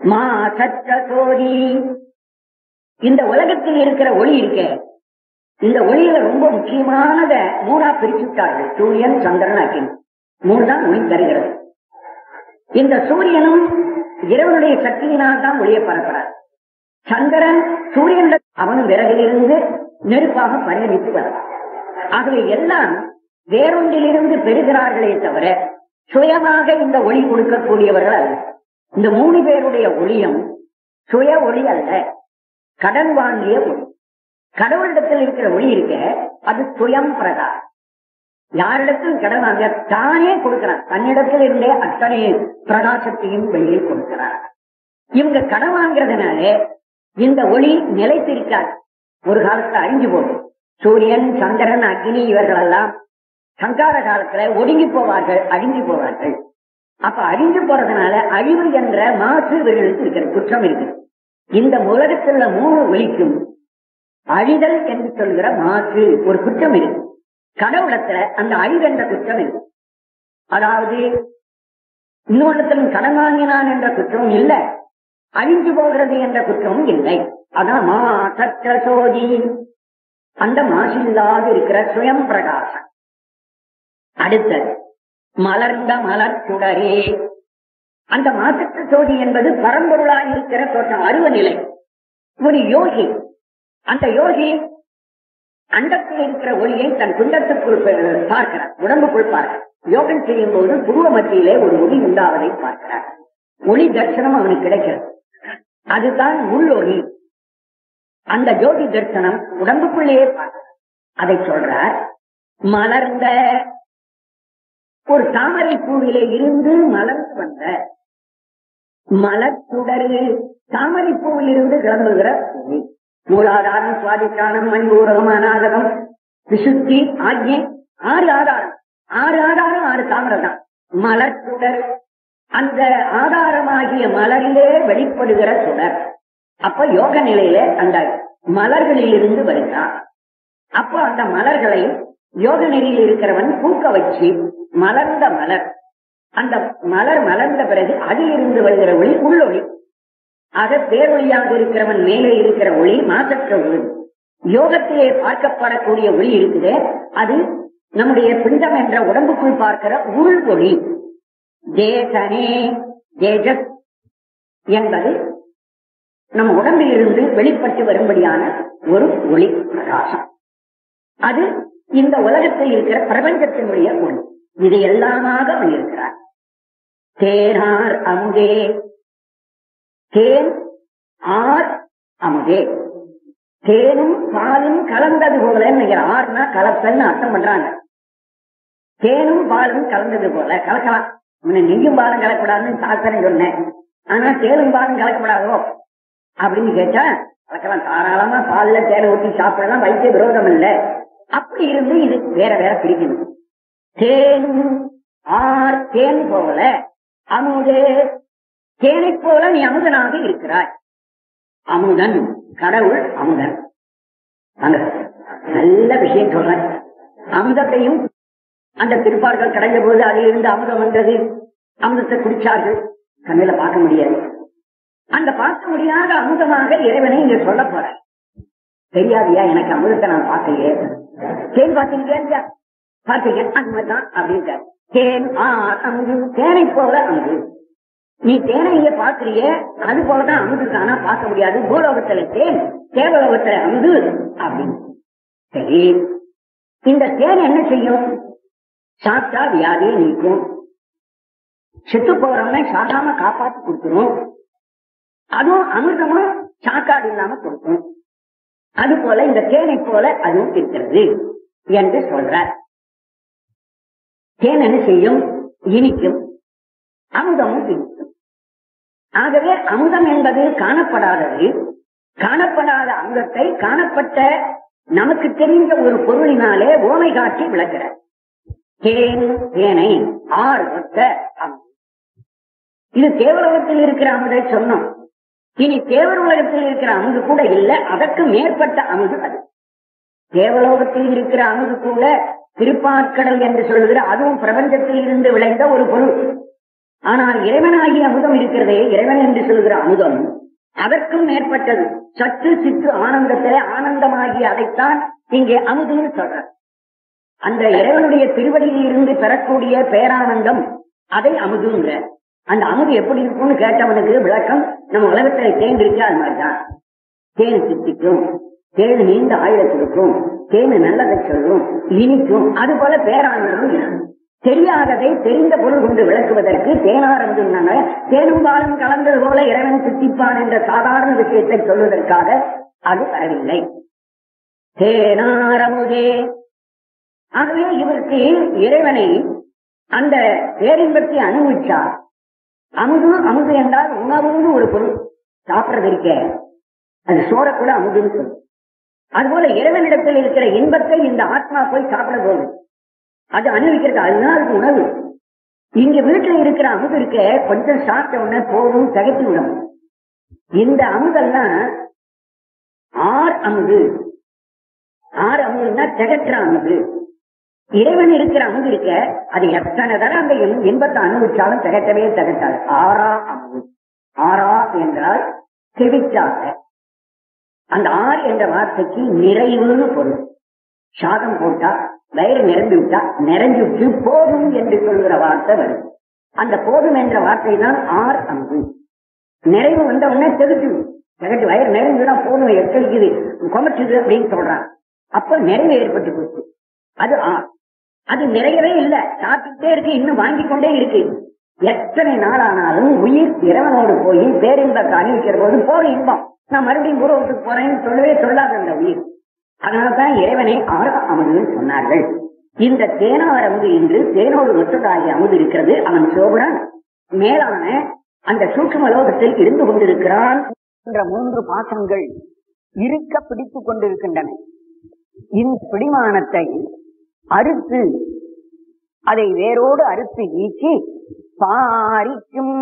மாசற்ற சோதி இந்த உலகத்தில் இருக்கிற ஒளி இருக்கே. இந்த ஒளியில ரொம்ப முக்கியமானத மூணா பிரிச்சுட்டார்கள். சூரியன் சந்திரன் அக்கின். மூணு தான் ஒளி தருகிறது. இந்த சூரியனும் இறைவனுடைய சக்தியினால் தான் ஒளியை பரப்புறார் சந்திரன் சூரியன் அவனும் விறகிலிருந்து நெருப்பாக பரிணமித்து வரலாம் ஆகவே எல்லாம் வேறொன்றிலிருந்து பெறுகிறார்களே தவிர சுயமாக இந்த ஒளி கொடுக்கக்கூடியவர்கள் அல்ல. இந்த மூணு பேருடைய ஒளியும் சுய ஒளி அல்ல. கடன் வாங்கிய ஒளி. கடவுளிடத்தில் இருக்கிற ஒளி இருக்க அது சுயம் பிரகாரம். யாரிடத்தில் கடன் வாங்க தானே கொடுக்கிறார். தன்னிடத்தில் இருந்தே அத்தனை பிரகாசத்தையும் வெளியே கொடுக்கிறார். இவங்க கடன் வாங்குறதுனால இந்த ஒளி நிலைத்திருக்காது. ஒரு காலத்துல அழிஞ்சு போகும். சூரியன் சந்திரன் அக்னி இவர்கள் எல்லாம் சங்கார காலத்துல ஒடுங்கி போவார்கள் அழிஞ்சு போவார்கள். அப்ப அழிஞ்சு போறதுனால அழிவு என்ற மாசு இவர்களுக்கு இருக்கிற குற்றம் இருக்கு. இந்த உலகத்தில் மூணு ஒழிக்கும் அழிதல் என்று சொல்கிற மாசு ஒரு குற்றம் இருக்கு. கடவுளத்துல அந்த அழிவென்ற குற்றம் இருக்கு. அதாவது இன்னொருத்தன் கடன் வாங்கினான் என்ற குற்றம் இல்லை. அழிஞ்சு போகிறது என்ற குற்றமும் இல்லை. அதான் மாசற்ற சோதி. அந்த மாசில்லாது இருக்கிற சுயம் பிரகாசம் அடுத்தது மலர்ந்த மலர் அந்த மாசத்து சோதி என்பது பரம்பொருளாக இருக்கிற தோற்றம் அருவநிலை. ஒரு யோகி அந்த யோகி அண்டத்தில் இருக்கிற ஒளியை தன் குண்டத்துக்குள் பார்க்கிறார் உடம்புக்குள் பார்க்கிறார். யோகம் செய்யும் போது புருவ மத்தியிலே ஒரு ஒளி உண்டாவதை பார்க்கிறார். ஒளி தரிசனம் அவனுக்கு கிடைக்கிறது. அதுதான் உள்ளொளி அந்த ஜோதி தரிசனம் உடம்புக்குள்ளேயே பார்க்கிறார். அதை சொல்றார் மலர்ந்த ஒரு தாமரை பூவிலே இருந்து மலர்ந்து வந்த மலர்ச்சுடரு தாமரை பூவில் இருந்து கிளம்புகிற ஒளி. மூலாதாரம் சுவாதிஷ்டானம் மண்பூரகம் அநாதகம் விசுத்தி ஆகிய ஆறு ஆதாரம். ஆறு ஆதாரம் ஆறு தாமரை தான். மலர் சுடர் அந்த ஆதாரமாகிய மலரிலே வெளிப்படுகிற சுடர். அப்ப யோக நிலையில அந்த மலர்களில் இருந்து வருகிறார். அப்போ அந்த மலர்களை யோக நிலையில் இருக்கிறவன் பூக்க வச்சு மலர்ந்த மலர். அந்த மலர் மலர்ந்த பிறகு அதிலிருந்து வருகிற ஒளி உள்ளொளி. ஆக பேரொழியாக இருக்கிறவன் மேலே இருக்கிற ஒளி மாசற்ற ஒளி. யோகத்திலே பார்க்கப்படக்கூடிய ஒளி இருக்குது அது நம்முடைய பிண்டம் என்ற உடம்புக்குள் பார்க்கிற உள் ஒளி. தேசனே தேஜஸ் என்பது நம் உடம்பில் இருந்து வெளிப்பட்டு வரும்படியான ஒரு ஒளி பிரகாசம். அது இந்த உலகத்தில் இருக்கிற பிரபஞ்சத்தினுடைய ஒளி. இது எல்லாமாக அவன் இருக்கிறார் தேனார் அமுதே. தேன் ஆர் அமுதே. தேனும் பாலும் கலந்தது போல நினைக்கிற ஆறுனா கலப்பல்னு அர்த்தம் பண்றாங்க. தேனும் பாலும் கலந்தது போல கலக்கலாம். முன்ன நெய்யும் பாலும் கலக்கூடாதுன்னு சாஸ்திரம் சொன்னேன். ஆனா தேனும் பாலும் கலக்கப்படாதோ அப்படின்னு கேட்டா கலக்கலாம். தாராளமா பால்ல தேனை ஊற்றி சாப்பிடலாம் வைத்திய விரோதம் இல்ல. அப்படி இருந்து இது வேற வேற பிரிக்கணும் தேனும் ஆர் தேன் போல அமுதே தேனை போல நீ அமுதனாக இருக்கிறாய். அமுதன் கடவுள் அமுதன். நல்ல விஷயம் சொல்றேன். அமுதத்தையும் அந்த திருப்பார்கள் கடைஞ்ச போது அதிலிருந்து அமுதம் வந்தது. அமுதத்தை குடிச்சார்கள். கண்ணில பார்க்க முடியாது. அந்த பார்க்க முடியாத அமுதமாக இறைவனை இங்க சொல்ல போற தெரியாதியா எனக்கு அமுதத்தை நான் பார்க்கலையே? தேன் பார்த்தீங்க பார்த்தீங்க அந்த மாதிரிதான் அப்படின்ட்டார் தேன் ஆ அங்கு தேனை போல அங்கு. நீ தேனைய பாக்குறிய அது போலதான் அமுது தானா பார்க்க முடியாது. பூலோகத்துல தேன் தேவலோகத்துல அமுது அப்படின்னு. சரி. இந்த தேன் என்ன செய்யும்? சாப்பிட்டா வியாதியை நீக்கும். செத்து போறவங்க சாதாம காப்பாத்தி கொடுத்துரும். அதுவும் அமிர்தமும் சாக்காடு இல்லாம கொடுக்கும். அது போல இந்த தேனை போல அதுவும் இருக்கிறது என்று சொல்றார். தேன் செய்யும் இனிக்கும் அமுதமும் இனிக்கும் ஆகவே அமுதம் என்பது காணப்படாதது. காணப்படாத அமுதத்தை காணப்பட்ட நமக்கு தெரிந்த ஒரு பொருளினாலே ஓமை காட்டி விளக்கிறார் தேன் தேனை ஆறு இது தேவலோகத்தில் இருக்கிற அமுதை சொன்னோம். இனி தேவர் உலகத்தில் இருக்கிற அமுது கூட இல்ல அதற்கு மேற்பட்ட அமுது அது. தேவலோகத்தில் இருக்கிற அமுது கூட திருப்பாற்கடல் என்று சொல்லுகிற அதுவும் பிரபஞ்சத்தில் இருந்து விளைந்த ஒரு பொருள். ஆனால் இறைவனாகிய அமுதம் இருக்கிறதே இறைவன் என்று சொல்கிற அமுதம் அதற்கும் மேற்பட்டது. சற்று சித்து ஆனந்தத்திலே ஆனந்தமாகிய அதைத்தான் இங்கே அமுதுன்னு சொல்ற அந்த இறைவனுடைய திருவடியில் இருந்து பெறக்கூடிய பேரானந்தம் அதை அமுதுங்கிற. அந்த அமுது எப்படி இருக்கும்னு கேட்டவனுக்கு விளக்கம் நம்ம உலகத்துல தேன் அது மாதிரிதான். தேன் சித்திக்கும் தேன் நீண்ட ஆயுத தேன் நல்லதை சொல்லும் இனிக்கும் அது போல பேரானதும் தெரியாததை தெரிந்த பொருள் கொண்டு விளக்குவதற்கு தேனாரம்புனாங்க தேனும் பாலும் கலந்தது போல இறைவன் சித்திப்பான் என்ற சாதாரண விஷயத்தை சொல்வதற்காக அது வரவில்லை. தேனாரமுதே ஆகவே இவருக்கு இறைவனை அந்த பேரின்பத்தை அனுபவிச்சார். அமுது அமுது என்றால் உணவுன்னு ஒரு பொருள். சாப்பிடுறது இருக்க அது சோற கூட அமுதுன்னு சொல்லும் அதுபோல இறைவனிடத்தில் இருக்கிற இன்பத்தை இந்த ஆத்மா போய் சாப்பிட போகுது அது அனுபவிக்கிறது. அதுதான் அதுக்கு உணவு. இங்க வீட்டுல இருக்கிற அமுது இருக்க கொஞ்சம் சாப்பிட்ட உடனே போதும் தகட்டி விடும். இந்த அமுதெல்லாம் ஆர் அமுது. ஆறு அமுதுன்னா திகற்ற அமுது. இறைவன் இருக்கிற அமுது இருக்க அது எத்தனை தடவை அந்த இன்பத்தை அனுபவிச்சாலும் திகட்டவே திகட்டாது ஆறா அமுது. ஆறா என்றால் செவிச்சாக அந்த ஆறு என்ற வார்த்தைக்கு நிறைவுன்னு பொருள். சாதம் போட்டா வயிறு நிரம்பி விட்டா நிறைஞ்சு விட்டு போதும் என்று சொல்கிற வார்த்தை வரும். அந்த போதும் என்ற வார்த்தை தான் ஆர் அம்பு. நிறைவு வந்த உடனே தெகுட்டு திகட்டு வயிறு நிறைஞ்சுதான் போதும் எச்சரிக்குது. கொமச்சுது அப்படின்னு சொல்றான். அப்ப நிறைவு ஏற்பட்டு போச்சு. அது ஆர் அது நிறையவே இல்லை. சாப்பிட்டுட்டே இருக்கு இன்னும் வாங்கி கொண்டே இருக்கு. எத்தனை நாள் ஆனாலும் உயிர் இறைவனோடு போய் பேரின்பத்தை அணிவிக்கிற போது போற இன்பம். நான் மறுபடியும் பூர்வத்துக்கு போறேன்னு சொல்லவே சொல்லாத அந்த உயிர். அதனால்தான் இறைவனை ஆறு அமுது சொன்னார்கள். இந்த தேனார் அமுது இன்று தேனோடு ஒத்ததாகிய அமுது இருக்கிறது அவன் சோபனன் மேலான அந்த சூட்சும லோகத்தில் இருந்து கொண்டிருக்கிறான் என்ற மூன்று பாசங்கள் இருக்க பிடித்துக் கொண்டிருக்கின்றன. இந்த பிடிமானத்தை அறுத்து அதை வேரோடு அறுத்து ஈச்சி பாரிக்கும்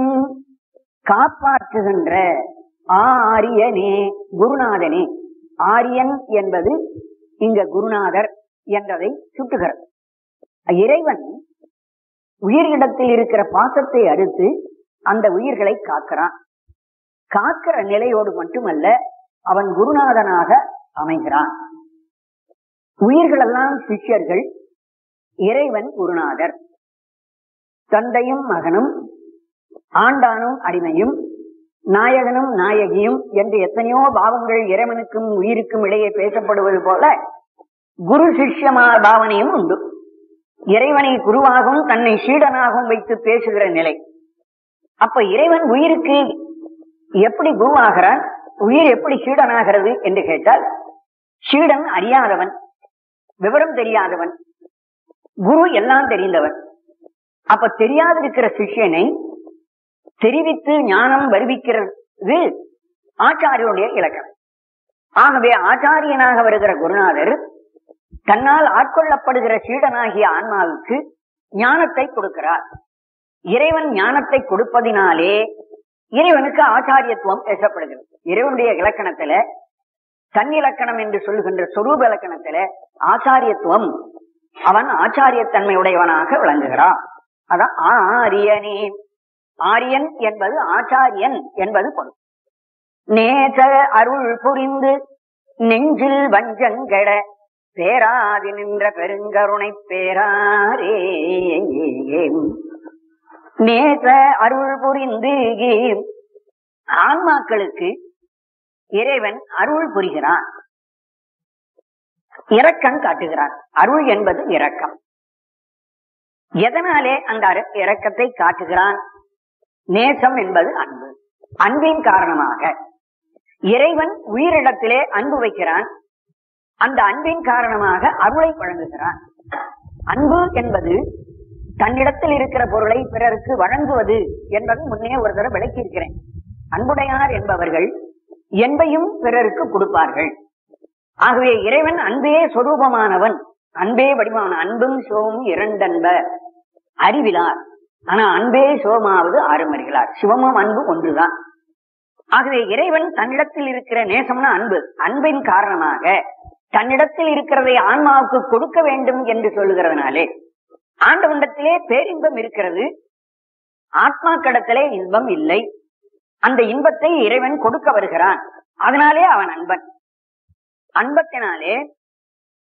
காப்பாற்றுகின்ற ஆரியனே குருநாதனே. ஆரியன் என்பது இங்க குருநாதர் என்றதை சுட்டுகிறது. இறைவன் உயிரிடத்தில் இருக்கிற பாசத்தை அடுத்து அந்த உயிர்களை காக்கிறான். காக்கிற நிலையோடு மட்டுமல்ல அவன் குருநாதனாக அமைகிறான். உயிர்களெல்லாம் சிஷ்யர்கள் இறைவன் குருநாதர். தந்தையும் மகனும் ஆண்டானும் அடிமையும் நாயகனும் நாயகியும் என்று எத்தனையோ பாவங்கள் இறைவனுக்கும் உயிருக்கும் இடையே பேசப்படுவது போல குரு சிஷ்யமா பாவனையும் உண்டு. இறைவனை குருவாகவும் தன்னை சீடனாகவும் வைத்து பேசுகிற நிலை. அப்ப இறைவன் உயிருக்கு எப்படி குருவாகிறான்? உயிர் எப்படி சீடனாகிறது என்று கேட்டால் சீடன் அறியாதவன் விவரம் தெரியாதவன் குரு எல்லாம் தெரிந்தவன். அப்ப தெரியாதிருக்கிற சிஷ்யனை தெரிவித்து ஞானம் வருவிக்கிறது ஆச்சாரியனுடைய இலக்கணம். ஆகவே ஆச்சாரியனாக வருகிற குருநாதர் தன்னால் ஆட்கொள்ளப்படுகிற சீடனாகிய ஆன்மாவுக்கு ஞானத்தை கொடுக்கிறார். இறைவன் ஞானத்தை கொடுப்பதினாலே இறைவனுக்கு ஆச்சாரியத்துவம் பேசப்படுகிறது. இறைவனுடைய இலக்கணத்துல தன் இலக்கணம் என்று சொல்லுகின்ற சொரூப இலக்கணத்துல ஆச்சாரியத்துவம் அவன் ஆச்சாரியத்தன்மையுடையவனாக விளங்குகிறான். அதான் ஆரியனே ஆரியன் என்பது ஆச்சாரியன் என்பது பொருள். நேச அருள் புரிந்து நெஞ்சில் வஞ்சங்கட பேராதி நின்ற பெருங்கருணை பேராரே. நேச அருள் புரிந்து ஆன்மாக்களுக்கு இறைவன் அருள் புரிகிறான். இரக்கம் காட்டுகிறான். அருள் என்பது இரக்கம். எதனாலே அந்த இரக்கத்தை காட்டுகிறான்? நேசம் என்பது அன்பு. அன்பின் காரணமாக. இறைவன் உயிரிடத்திலே அன்பு வைக்கிறான். அந்த அன்பின் காரணமாக அருளை வழங்குகிறான். அன்பு என்பது தன்னிடத்தில் இருக்கிற பொருளை பிறருக்கு வழங்குவது என்பது முன்னே ஒரு தடவை விளக்கி இருக்கிறேன் அன்புடையார் என்பவர்கள் என்பையும் பிறருக்கு கொடுப்பார்கள். ஆகவே இறைவன் அன்பே சொரூபமானவன். அன்பே வடிவான அன்பும் சோமும் இரண்டன்ப அறிவிலார். ஆனா அன்பே சிவமாவது ஆறும் சிவமும் அன்பு ஒன்றுதான். ஆகவே இறைவன் தன்னிடத்தில் இருக்கிற நேசம்னா அன்பு. அன்பின் காரணமாக தன்னிடத்தில் இருக்கிறதை ஆன்மாவுக்கு கொடுக்க வேண்டும் என்று சொல்லுகிறதுனாலே ஆண்டவண்டத்திலே பேரின்பம் இருக்கிறது. ஆத்மா கடத்திலே இன்பம் இல்லை. அந்த இன்பத்தை இறைவன் கொடுக்க வருகிறான். அதனாலே அவன் அன்பன். அன்பத்தினாலே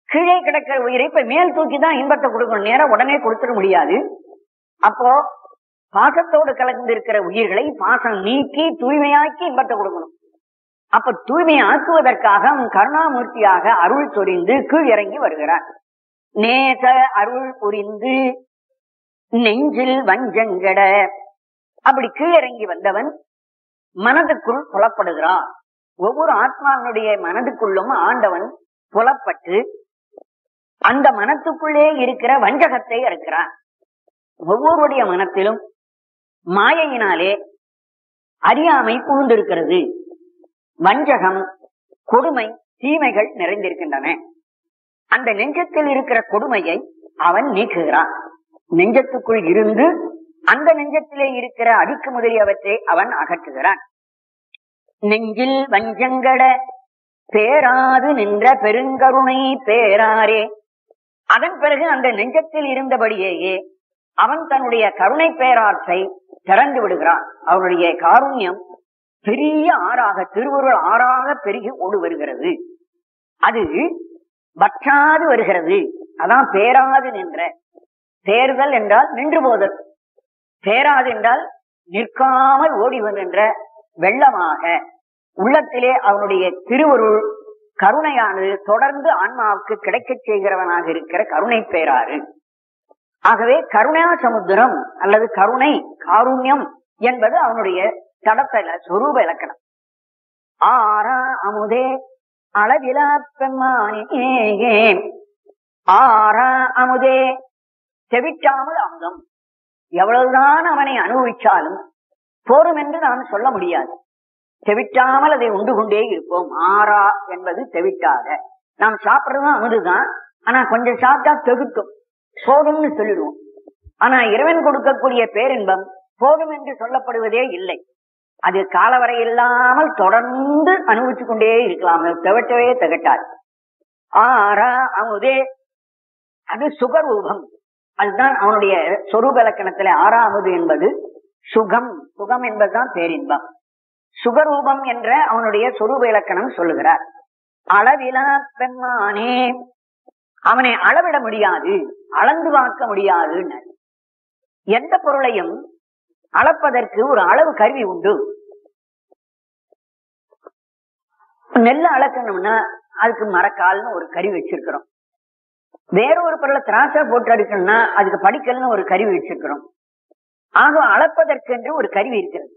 கீழே கிடக்கிற உயிரை இப்ப மேல் தூக்கி தான் இன்பத்தை கொடுக்கணும். நேரம் உடனே கொடுத்துட முடியாது. அப்போ பாசத்தோடு கலந்து இருக்கிற உயிர்களை பாசம் நீக்கி தூய்மையாக்கி இன்பத்தை கொடுக்கணும். அப்ப தூய்மை ஆக்குவதற்காக கருணாமூர்த்தியாக அருள் சொரிந்து கீழ் இறங்கி வருகிறார் நேச அருள் புரிந்து நெஞ்சில் வஞ்சங்கட அப்படி கீழிறங்கி வந்தவன் மனதுக்குள் புலப்படுகிறான். ஒவ்வொரு ஆத்மாவினுடைய மனதுக்குள்ளும் ஆண்டவன் புலப்பட்டு அந்த மனத்துக்குள்ளே இருக்கிற வஞ்சகத்தை இருக்கிறான் ஒவ்வொருடைய மனத்திலும் மாயையினாலே அறியாமை புகுந்திருக்கிறது. வஞ்சகம் கொடுமை தீமைகள் நிறைந்திருக்கின்றன. அந்த நெஞ்சத்தில் இருக்கிற கொடுமையை அவன் நீக்குகிறான். நெஞ்சத்துக்குள் இருந்து அந்த நெஞ்சத்திலே இருக்கிற அடிக்கு முதலியவற்றை அவன் அகற்றுகிறான். நெஞ்சில் வஞ்சங்கட பேராது நின்ற பெருங்கருணை பேராரே. அதன் பிறகு அந்த நெஞ்சத்தில் இருந்தபடியேயே அவன் தன்னுடைய கருணை பேராற்றை திறந்து விடுகிறான். அவனுடைய காருண்யம் பெரிய ஆறாக திருவருள் ஆறாக பெருகி ஓடு வருகிறது. அது வற்றாது வருகிறது. அதான் பேராது நின்ற. தேர்தல் என்றால் நின்று போதல். பேராது என்றால் நிற்காமல் ஓடி வருகின்ற வெள்ளமாக. உள்ளத்திலே அவனுடைய திருவருள் கருணையானது தொடர்ந்து ஆன்மாவுக்கு கிடைக்கச் செய்கிறவனாக இருக்கிற கருணை பேராறு. ஆகவே கருணா சமுத்திரம் அல்லது கருணை காருண்யம் என்பது அவனுடைய தடத்தல சொரூப இலக்கணம். ஆரா அமுதே அளவிலா பெம்மானே ஆரா அமுதே செவிட்டாமல் அமுதம். எவ்வளவுதான் அவனை அனுபவிச்சாலும் போரும் என்று நாம் சொல்ல முடியாது. செவிட்டாமல் அதை உண்டு கொண்டே இருப்போம். ஆறா என்பது செவிட்டாத. நாம் சாப்பிடுறதும் அமுதுதான். ஆனா கொஞ்சம் சாப்பிட்டா தெகுக்கும் போதும்னு சொல்லிடுவோம் ஆனா இறைவன் கொடுக்கக்கூடிய பேரின்பம் போதும் என்று சொல்லப்படுவதே இல்லை. அது காலவரை இல்லாமல் தொடர்ந்து அனுபவிச்சு கொண்டே இருக்கலாம் திகட்டவே திகட்டாது ஆறா அமுதே. அது சுகரூபம். அதுதான் அவனுடைய சொரூப இலக்கணத்துல ஆறாவது என்பது சுகம். சுகம் என்பதுதான் பேரின்பம். சுகரூபம் என்ற அவனுடைய சொரூப இலக்கணம் சொல்லுகிறார். அளவிலா பெண்மானே. அவனை அளவிட முடியாது. அளந்து பார்க்க முடியாதுன்னு. எந்த பொருளையும் அளப்பதற்கு ஒரு அளவு கருவி உண்டு. நெல்ல அளக்கணும்னா அதுக்கு மரக்கால்னு ஒரு கருவி வச்சிருக்கிறோம். வேற ஒரு பொருளை திராசா போட்டு அடுக்கணும்னா அதுக்கு படிக்கல்னு ஒரு கருவி வச்சிருக்கிறோம். ஆக அளப்பதற்கு என்று ஒரு கருவி இருக்கிறது.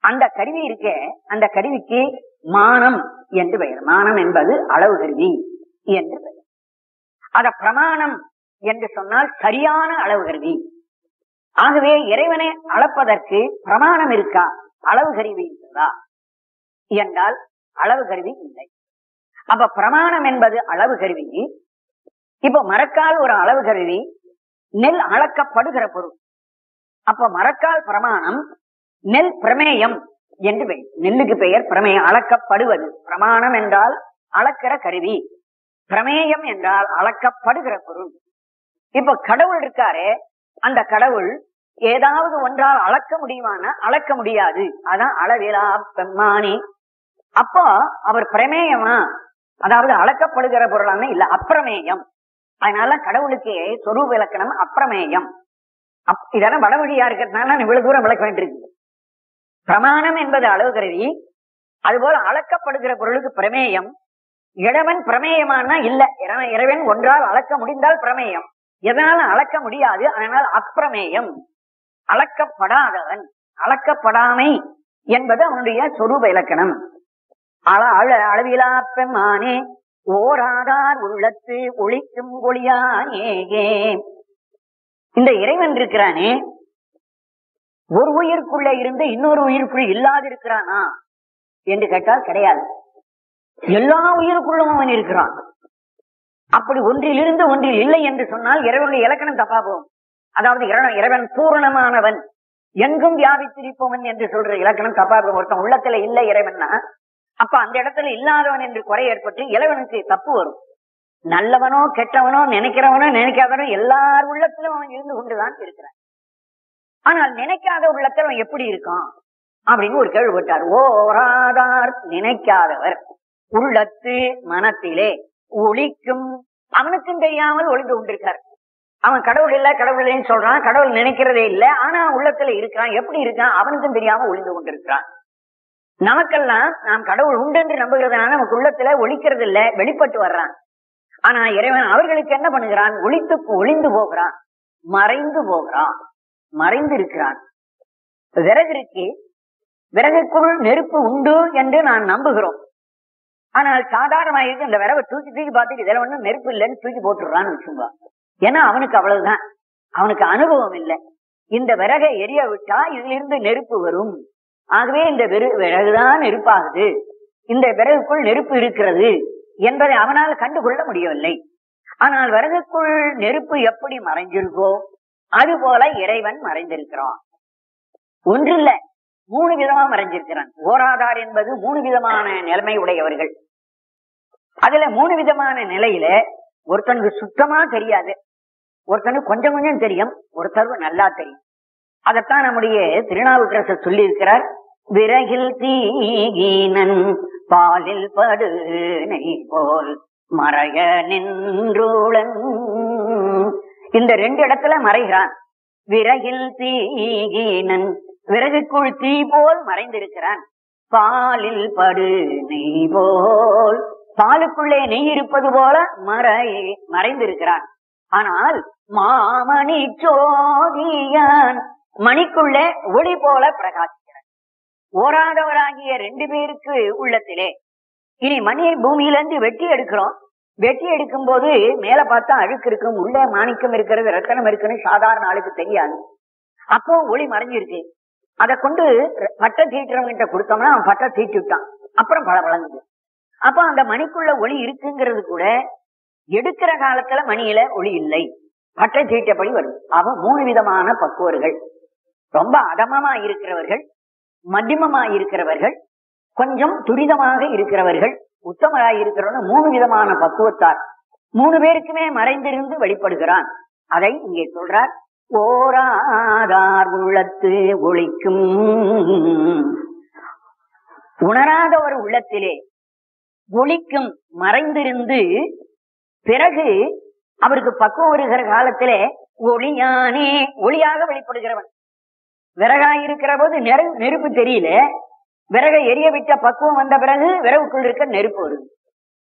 அந்த கருவி இருக்க அந்த கருவிக்கு மானம் என்று பெயர். மானம் என்பது அளவு கருவி என்று பெயர். அத பிரமாணம் என்று சொன்னால் சரியான அளவு கருவி ஆகவே இறைவனை அளப்பதற்கு பிரமாணம் இருக்கா? அளவு கருவி இருக்கிறதா என்றால் அளவு கருவி இல்லை. அப்ப பிரமாணம் என்பது அளவு கருவி. இப்ப மரக்கால் ஒரு அளவு கருவி நெல் அளக்கப்படுகிற பொருள். அப்ப மரக்கால் பிரமாணம் நெல் பிரமேயம் என்று நெல்லுக்கு பெயர் பிரமேயம் அளக்கப்படுவது. பிரமாணம் என்றால் அளக்கிற கருவி. பிரமேயம் என்றால் அளக்கப்படுகிற பொருள். இப்ப கடவுள் இருக்காரே அந்த கடவுள் ஏதாவது ஒன்றால் அளக்க முடியுமானா அளக்க முடியாது. அதான் அளவிலா பெம்மானி அப்போ அவர் பிரமேயமா அதாவது அளக்கப்படுகிற பொருளான இல்ல அப்பிரமேயம். அதனால கடவுளுக்கு சொரூப இலக்கணம் அப்பிரமேயம். இதெல்லாம் வடமொழியா இருக்கிறதுனால இவ்வளவு தூரம் விளக்க வேண்டியிருக்கு பிரமாணம் என்பது அளவு கருவி அதுபோல அளக்கப்படுகிற பொருளுக்கு பிரமேயம். இறைவன் பிரமேயமானா இல்ல இறைவன் ஒன்றால் அளக்க முடிந்தால் பிரமேயம். எதனால அளக்க முடியாது? அதனால் அப்பிரமேயம். அளக்கப்படாதவன் அளக்கப்படாமை என்பது அவனுடைய சொரூப இலக்கணம். அளவிலா பெம்மானே ஓராதார் உள்ளத்து ஒளிக்கும் ஒளியானேயே இந்த இறைவன் இருக்கிறானே ஒரு உயிருக்குள்ள இருந்து இன்னொரு உயிருக்குள் இல்லாது இருக்கிறானா என்று கேட்டால் கிடையாது. எல்லா உயிருக்குள்ளும் அவன் இருக்கிறான். அப்படி ஒன்றிலிருந்து ஒன்றில் இல்லை என்று சொன்னால் இறைவனுடைய இலக்கணம் தப்பா போகும் அதாவது இறைவன் பூரணமானவன். எங்கும் வியாபித்திருப்பவன் என்று சொல்ற இலக்கணம் தப்பா இருக்கும் ஒருத்தன் உள்ளத்துல இல்லை இறைவன்னா அப்ப அந்த இடத்துல இல்லாதவன் என்று குறை ஏற்பட்டு இறைவனுக்கு தப்பு வரும். நல்லவனோ கெட்டவனோ நினைக்கிறவனோ நினைக்காதவனோ எல்லார் உள்ளத்திலும் அவன் இருந்து கொண்டுதான் இருக்கிறான். ஆனால் நினைக்காத உள்ளத்தில் அவன் எப்படி இருக்கான்? அப்படின்னு ஒரு கேள்வி போட்டார். ஓராதார் நினைக்காதவர் உள்ளத்து மனத்திலே ஒளிக்கும் அவனுக்கும் தெரியாமல் ஒளிந்து கொண்டிருக்கார். அவன் கடவுள் இல்ல கடவுள் இல்லைன்னு சொல்றான். கடவுள் நினைக்கிறதே இல்ல. ஆனா உள்ளத்துல இருக்கிறான் எப்படி இருக்கான்? அவனுக்கும் தெரியாம ஒளிந்து கொண்டிருக்கிறான். நமக்கெல்லாம் நாம் கடவுள் உண்டு என்று நம்புகிறதுனால நமக்கு உள்ளத்துல ஒழிக்கிறது இல்ல. வெளிப்பட்டு வர்றான். ஆனா இறைவன் அவர்களுக்கு என்ன பண்ணுகிறான்? ஒளித்து ஒளிந்து போகிறான். மறைந்து போகிறான். மறைந்து இருக்கிறான். விறகு இருக்கு. விறகுக்குள் நெருப்பு உண்டு என்று நான் நம்புகிறோம். ஆனால் சாதாரணமாக இருக்கு இந்த விறவை தூக்கி தூக்கி பார்த்துட்டு இதுல ஒன்றும் நெருப்பு இல்லைன்னு தூக்கி போட்டுடுறான்னு வச்சுங்க ஏன்னா அவனுக்கு அவ்வளவுதான். அவனுக்கு அனுபவம் இல்லை. இந்த விறகை எரிய விட்டா இதுல இருந்து நெருப்பு வரும். ஆகவே இந்த விறகுதான் நெருப்பாகுது. இந்த விறகுக்குள் நெருப்பு இருக்கிறது என்பதை அவனால் கண்டுகொள்ள முடியவில்லை. ஆனால் விறகுக்குள் நெருப்பு எப்படி மறைஞ்சிருக்கோ அது போல இறைவன் மறைந்திருக்கிறான். ஒன்றில்ல மூணு விதமா மறைஞ்சிருக்கிறான். ஓராதார் என்பது மூணு விதமான நிலைமை உடையவர்கள். அதுல மூணு விதமான நிலையில ஒருத்தனுக்கு சுத்தமா தெரியாது. ஒருத்தனுக்கு கொஞ்சம் கொஞ்சம் தெரியும் ஒருத்தருக்கு நல்லா தெரியும். அதத்தான் நம்முடைய திருநாவுக்கரசர் சொல்லி இருக்கிறார் விறகில் தீகீனன் பாலில் படு போல் மறைய நின்றுளன். இந்த ரெண்டு இடத்துல மறைகிறான். விறகில் தீகீனன் விறகுக்குள் தீ போல் மறைந்திருக்கிறான். பாலில் படு போல் பாலுக்குள்ளே நெய் இருப்பது போல மறை மறைந்திருக்கிறான். ஆனால் மாமணி சோதியான் மணிக்குள்ளே ஒளி போல பிரகாசிக்கிறான். ஓராதவராகிய ரெண்டு பேருக்கு உள்ளத்திலே. இனி மணியை பூமியிலிருந்து வெட்டி எடுக்கிறோம். வெட்டி எடுக்கும் போது மேல பார்த்தா அழுக்கு இருக்கும் உள்ளே மாணிக்கம் இருக்கிறது ரத்தனம் இருக்குன்னு சாதாரண ஆளுக்கு தெரியாது. அப்போ ஒளி மறைஞ்சிருக்கு அதை கொண்டு பட்டை தீட்டுறவங்கிட்ட கொடுத்தோம்னா அவன் பட்டை தீட்டு விட்டான் அப்புறம் பல வழங்குது அப்ப அந்த மணிக்குள்ள ஒளி இருக்குங்கிறது கூட எடுக்கிற காலத்துல மணியில ஒளி இல்லை. பட்டை சீட்டப்படி வரும். அவ மூணு விதமான பக்குவர்கள். ரொம்ப அதமமா இருக்கிறவர்கள் மத்தியமமா இருக்கிறவர்கள் கொஞ்சம் துரிதமாக இருக்கிறவர்கள் உத்தமராய் இருக்கிறவங்க மூணு விதமான பக்குவத்தார். மூணு பேருக்குமே மறைந்திருந்து வெளிப்படுகிறான். அதை இங்கே சொல்றார். ஓராதார் உள்ளத்து ஒழிக்கும் உணராத ஒரு உள்ளத்திலே ஒளிக்கும் மறைந்திருந்து பிறகு அவருக்கு பக்குவம் வருகிற காலத்திலே ஒளியானே ஒளியாக வெளிப்படுகிறவன். விறகாயிருக்கிற போது நெரு நெருப்பு தெரியல. விறகை எரிய விட்ட பக்குவம் வந்த பிறகு விறகுக்குள் இருக்க நெருப்பு வருது.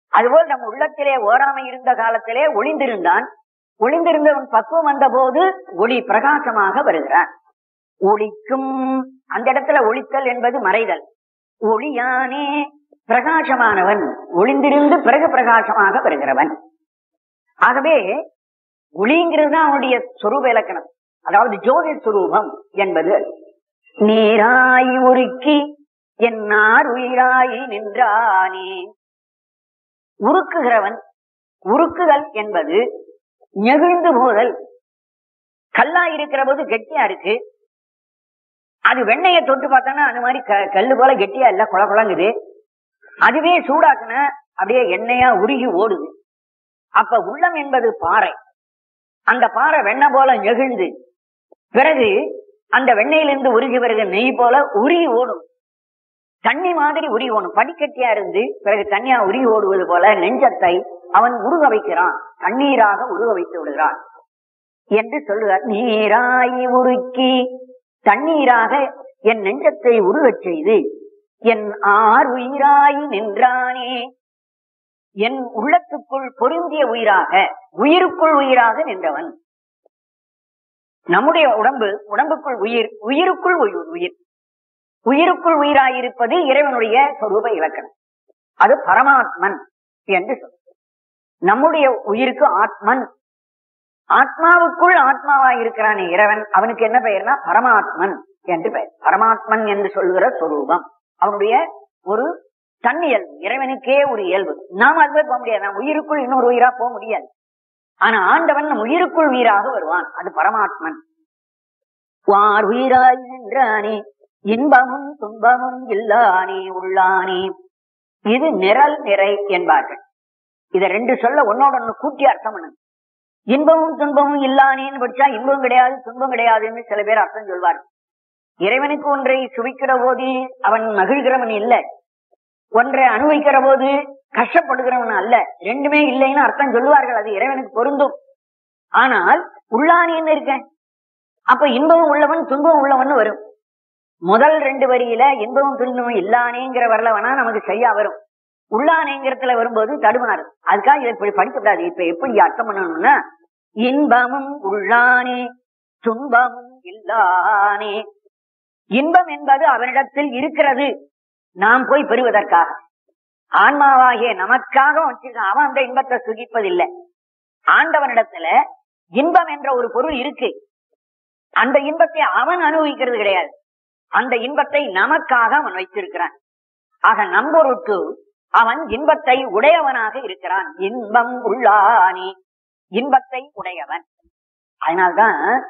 அதுபோல் நம் உள்ளத்திலே ஓராமை இருந்த காலத்திலே ஒளிந்திருந்தான். ஒளிந்திருந்தவன் பக்குவம் வந்த போது ஒளி பிரகாசமாக வருகிறான். ஒளிக்கும் அந்த இடத்துல ஒளித்தல் என்பது மறைதல். ஒளியானே பிரகாசமானவன் ஒளிந்திருந்து பிறகு பிரகாசமாக வருகிறவன். ஆகவே ஒளிங்கிறது தான் அவனுடைய சொரூப இலக்கணம். அதாவது ஜோதி சுரூபம் என்பது நீராய் உருக்கி என்னார் உயிராய் நின்றானே? உருக்குகிறவன் உருக்குதல் என்பது நெகிழ்ந்து போதல். கல்லா இருக்கிற போது கெட்டியா இருக்கு. அது வெண்ணைய தொட்டு பார்த்தோன்னா அந்த மாதிரி க- கல்லு போல கெட்டியா இல்ல குள குழங்குது. அதுவே சூடாக்குன அப்படியே எண்ணெயா உருகி ஓடுது. அப்ப உள்ளம் என்பது பாறை. அந்த பாறை வெண்ணெய் போல நெகிழ்ந்து பிறகு அந்த வெண்ணெயிலிருந்து உருகி வருகிற நெய் போல உருகி ஓடும். தண்ணி மாதிரி உருகி ஓடும். படிக்கட்டியா இருந்து பிறகு தண்ணியா உருகி ஓடுவது போல நெஞ்சத்தை அவன் உருக வைக்கிறான். தண்ணீராக உருக வைத்து விடுகிறான். என்று சொல்லுகிறார் நீராய் உருக்கி தண்ணீராக என் நெஞ்சத்தை உருகச் செய்து என் ஆர் உயிராய் நின்றானே. என் உள்ளத்துக்குள் பொருந்திய உயிராக உயிருக்குள் உயிராக நின்றவன். நம்முடைய உடம்பு உடம்புக்குள் உயிர் உயிருக்குள் உயிர் உயிர். உயிருக்குள் உயிராயிருப்பது இறைவனுடைய சொரூப இலக்கணம். அது பரமாத்மன் என்று சொல்ல நம்முடைய உயிருக்கு ஆத்மன். ஆத்மாவுக்குள் ஆத்மாவாய் இருக்கிறானே இறைவன். அவனுக்கு என்ன பெயர்னா பரமாத்மன் என்று பெயர். பரமாத்மன் என்று சொல்கிற சொரூபம். அவனுடைய ஒரு தன்னியல்பு இறைவனுக்கே ஒரு இயல்பு. நாம் அதுவே போக முடியாது. நாம் உயிருக்குள் இன்னொரு உயிரா போக முடியாது. ஆனா ஆண்டவன் நம் உயிருக்குள் உயிராக வருவான். அது பரமாத்மன். வார் உயிராய் நின்றானே இன்பமும் துன்பமும் இல்லானே உள்ளானே. இது நிரல் நிறை என்பார்கள். இத ரெண்டு சொல்ல ஒன்னோட ஒண்ணு கூட்டி அர்த்தம் பண்ணுங்க இன்பமும் துன்பமும் இல்லானேன்னு படிச்சா இன்பம் கிடையாது துன்பம் கிடையாதுன்னு சில பேர் அர்த்தம் சொல்வார்கள். இறைவனுக்கு ஒன்றை சுவிக்கிற போது அவன் மகிழ்கிறவன் இல்ல. ஒன்றை அனுபவிக்கிற போது கஷ்டப்படுகிறவன் அல்ல. ரெண்டுமே இல்லைன்னு அர்த்தம் சொல்லுவார்கள். அது இறைவனுக்கு பொருந்தும். ஆனால் உள்ளானேன்னு இருக்க? அப்ப இன்பமும் உள்ளவன் துன்பம் உள்ளவன் வரும். முதல் ரெண்டு வரியில இன்பமும் துன்பமும் இல்லானேங்கிற வரலவனா நமக்கு சரியா வரும். உள்ளானேங்கிறதுல வரும்போது தடுமாறும். அதுக்காக இதை இப்படி படிக்கக்கூடாது இப்ப எப்படி அர்த்தம் பண்ணணும்னா இன்பமும் உள்ளானே துன்பமும் இல்லானே இன்பம் என்பது அவனிடத்தில் இருக்கிறது. நாம் போய் பெறுவதற்காக. ஆன்மாவாகிய நமக்காக வச்சிருக்கான் அவன் அந்த இன்பத்தை சுகிப்பதில்லை. ஆண்டவனிடத்துல இன்பம் என்ற ஒரு பொருள் இருக்கு. அந்த இன்பத்தை அவன் அனுபவிக்கிறது கிடையாது. அந்த இன்பத்தை நமக்காக அவன் வைத்திருக்கிறான். ஆக நம்பொருட்டு அவன் இன்பத்தை உடையவனாக இருக்கிறான். இன்பம் உள்ளானி. இன்பத்தை உடையவன். அதனால்தான்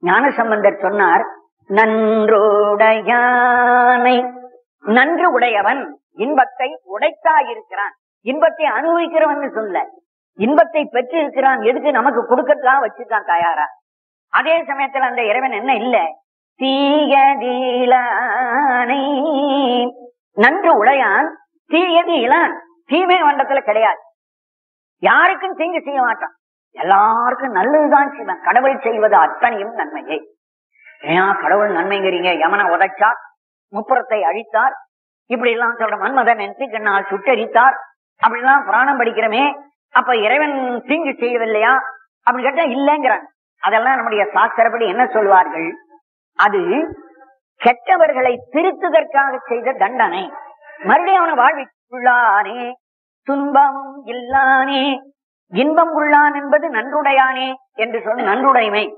ஞானசம்பந்தர் சொன்னார் நன்றோடையானை. நன்று உடையவன் இன்பத்தை உடைத்தாயிருக்கிறான். இன்பத்தை அனுபவிக்கிறவன் சொல்ல இன்பத்தை பெற்று இருக்கிறான் எதுக்கு? நமக்கு கொடுக்கறதுக்காக வச்சிருக்கான் தயாரா. அதே சமயத்துல அந்த இறைவன் என்ன இல்ல? தீயதீலானை. நன்று உடையான் தீயது இளான் தீமை வண்டத்துல கிடையாது. யாருக்கும் தீங்கு செய்ய மாட்டான். எல்லாருக்கும் நல்லதுதான் செய்வான். கடவுள் செய்வது அத்தனையும் நன்மையே. ஏன் கடவுள் நன்மைங்கிறீங்க? யமனை உதைச்சார் முப்புறத்தை அழித்தார். இப்படி எல்லாம் சொல்ற மன்மதன் நெற்றிக்கண்ணால் சுட்டரித்தார். அப்படிலாம் புராணம் படிக்கிறோமே அப்ப இறைவன் தீங்கு செய்யவில்லையா? அப்படின்னு கேட்டா இல்லைங்கிறான். அதெல்லாம் நம்முடைய சாஸ்திரப்படி என்ன சொல்வார்கள்? அது கெட்டவர்களை திருத்துதற்காக செய்த தண்டனை. மறுபடியும் அவனை வாழ்விக்குள்ளானே துன்பமும் இல்லானே இன்பம் உள்ளான் என்பது நன்றுடையானே என்று சொன்ன நன்றுடைமை.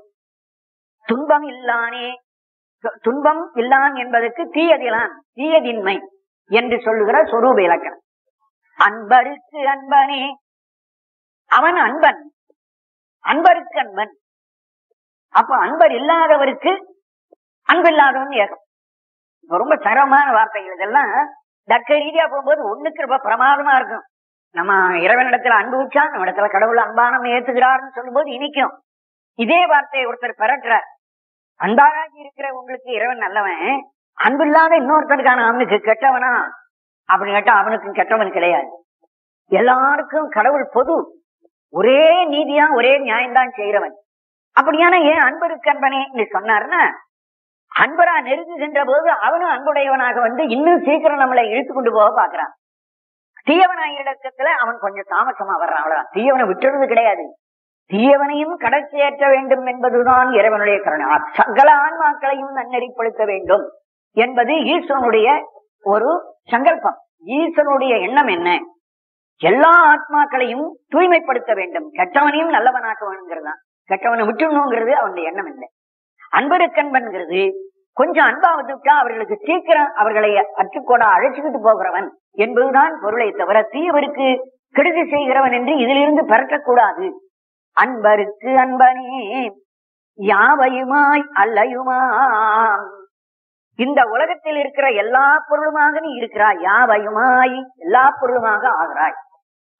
துன்பம் இல்லானே துன்பம் இல்லான் என்பதற்கு தீயதிலான் தீயதின்மை என்று சொல்லுகிற சொரூப இலக்கணம். அன்பருக்கு அன்பனே. அவன் அன்பன். அன்பருக்கு அன்பன். அப்ப அன்பர் இல்லாதவருக்கு அன்பில்லாதவன் ஏகம். ரொம்ப சிரமமான வார்த்தைகள் இதெல்லாம். தர்க்க ரீதியா போகும்போது ஒண்ணுக்கு ரொம்ப பிரமாதமா இருக்கும். நம்ம இறைவனிடத்துல அன்பு வச்சா நம்ம இடத்துல கடவுள் அன்பானம் ஏத்துக்கிறார்னு சொல்லும்போது இனிக்கும். இதே வார்த்தையை ஒருத்தர் பிறக்கிறார் அன்பாராகி இருக்கிற உங்களுக்கு இறைவன் நல்லவன் அன்பில்லாத இன்னொருத்தருக்கான அவனுக்கு கெட்டவனா? அப்படின்னு கேட்டா அவனுக்கு கெட்டவன் கிடையாது. எல்லாருக்கும் கடவுள் பொது. ஒரே நீதியா ஒரே நியாயம்தான் செய்யறவன் அப்படியான ஏன் அன்பருக்கு இருக்கன்பனே என்று சொன்னார்னா அன்பரா நெருங்குகின்ற போது அவனும் அன்புடையவனாக வந்து இன்னும் சீக்கிரம் நம்மளை இழுத்து கொண்டு போக பாக்குறான் தீயவனாயிரத்துல அவன் கொஞ்சம் தாமசமா வர்றான் அவ்வளவுதான். தீயவனை விட்டுறது கிடையாது. தீயவனையும் கடற்சேற்ற வேண்டும் என்பதுதான் இறைவனுடைய கருணை. சகல ஆன்மாக்களையும் நன்னெறிப்படுத்த வேண்டும் என்பது ஈஸ்வரனுடைய ஒரு சங்கல்பம். ஈஸ்வரனுடைய எண்ணம் என்ன? எல்லா ஆத்மாக்களையும் தூய்மைப்படுத்த வேண்டும். கெட்டவனையும் நல்லவனாக்க வேணுங்கிறதா கெட்டவனை விட்டுணுங்கிறது அவனுடைய எண்ணம் இல்லை. அன்பருக்கன்பன்கிறது கொஞ்சம் அன்பா வந்துட்டா அவர்களுக்கு சீக்கிரம் அவர்களை அற்றுக்கோடா அழைச்சுக்கிட்டு போகிறவன் என்பதுதான் பொருளை தவிர தீயவருக்கு கெடுதி செய்கிறவன் என்று இதிலிருந்து பரட்டக்கூடாது. அன்பருக்கு அன்பனே யாவையுமாய் அல்லையுமாம் இந்த உலகத்தில் இருக்கிற எல்லா பொருளுமாக நீ இருக்கிறாய் யாவையுமாய் எல்லா பொருளுமாக ஆகிறாய்.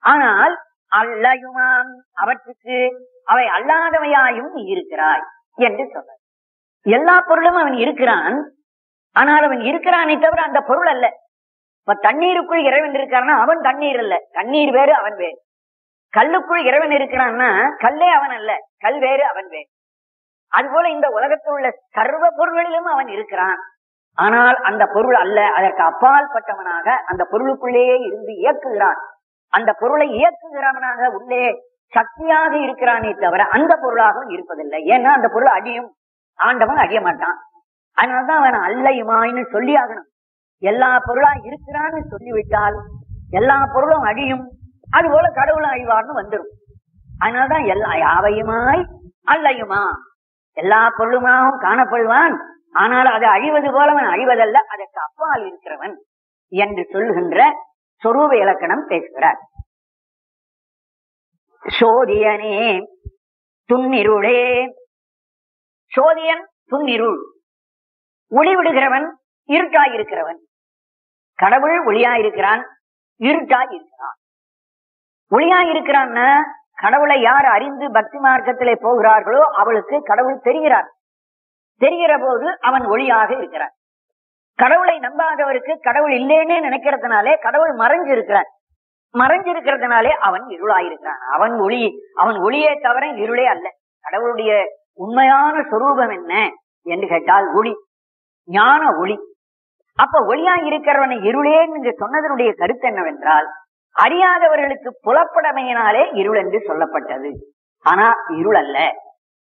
ஆனால் அல்லையுமாம் அவற்றுக்கு அவை அல்லாதவையாயும் நீ இருக்கிறாய் என்று சொல்ற எல்லா பொருளும் அவன் இருக்கிறான் ஆனால் அவன் இருக்கிறானே தவிர அந்த பொருள் அல்ல. இப்ப தண்ணீருக்குள் இறைவன் இருக்கான்னா அவன் தண்ணீர் அல்ல. தண்ணீர் வேறு அவன் வேறு. கல்லுக்குள் இறைவன் இருக்கிறான்னா கல்லே அவன் அல்ல கல் வேறு அவன் வேறு. அதுபோல இந்த உலகத்தில் உள்ள சர்வ பொருள்களிலும் அவன் இருக்கிறான். ஆனால் அந்த பொருள் அல்ல அதற்கு அப்பால் பட்டவனாக அந்த பொருளுக்குள்ளேயே இருந்து இயக்குகிறான். அந்த பொருளை இயக்குகிறவனாக உள்ளே சக்தியாக இருக்கிறானே தவிர அந்த பொருளாகவும் இருப்பதில்லை. ஏன்னா அந்த பொருள் அடியும் ஆண்டவன் அடிய மாட்டான். அதனாலதான் அவன் அல்லையுமாயின்னு சொல்லி ஆகணும் எல்லா பொருளா இருக்கிறான்னு சொல்லிவிட்டால் எல்லா பொருளும் அடியும் அது போல கடவுள் அழிவார்னு வந்துடும் அதனாலதான் எல்லா யாவையுமாய் அல்லையுமா எல்லா பொருளுமாகவும் காணப்படுவான். ஆனால் அது அழிவது போலவன் அழிவதல்ல அதற்கு அப்பால் இருக்கிறவன் என்று சொல்லுகின்ற சொரூப இலக்கணம் பேசுகிறார். சோதியனே துன்னிருளே. சோதியன் துன்னிருள். ஒளிவிடுகிறவன் இருட்டாயிருக்கிறவன். கடவுள் ஒளியாயிருக்கிறான் இருட்டாயிருக்கிறான். ஒளியாயிருக்கிறான்னா கடவுளை யார் அறிந்து பக்தி மார்க்கத்திலே போகிறார்களோ அவளுக்கு கடவுள் தெரிகிறார். தெரிகிற போது அவன் ஒளியாக இருக்கிறான். கடவுளை நம்பாதவருக்கு கடவுள் இல்லைன்னே நினைக்கிறதுனாலே கடவுள் மறைஞ்சு இருக்கிறான் மறைஞ்சு இருக்கிறதுனாலே அவன் இருளாயிருக்கிறான். அவன் ஒளி அவன் ஒளியே தவிர இருளே அல்ல. கடவுளுடைய உண்மையான சொரூபம் என்ன என்று கேட்டால் ஒளி ஞான ஒளி. அப்ப ஒளியா இருக்கிறவனை இருளேன்னு சொன்னதனுடைய கருத்து என்னவென்றால் அறியாதவர்களுக்கு புலப்படமையினாலே இருள் என்று சொல்லப்பட்டது. ஆனா இருள் அல்ல.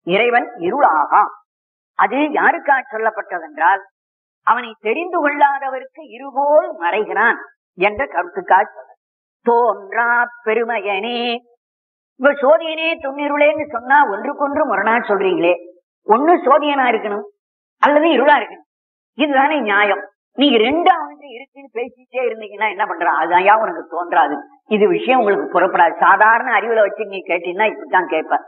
இறைவன் இருளாகாம் அது யாருக்கா சொல்லப்பட்டதென்றால் அவனை தெரிந்து கொள்ளாதவருக்கு இருபோல் மறைகிறான் என்ற கருத்துக்காக சொல்ல தோன்றா பெருமையனே. இவ சோதியனே துண்ணிருளேன்னு சொன்னா ஒன்றுக்கொன்று முரணா சொல்றீங்களே. ஒண்ணு சோதியனா இருக்கணும்? அல்லது இருளா இருக்கணும்? இதுதானே நியாயம். நீங்க ரெண்டு அவனுக்கு இருக்குன்னு பேசிட்டே இருந்தீங்கன்னா என்ன பண்றான் அதுதான் உனக்கு தோன்றாது. இது விஷயம் உங்களுக்கு புறப்படாது. சாதாரண அறிவுல வச்சு நீ கேட்டீங்கன்னா இப்படித்தான் கேட்ப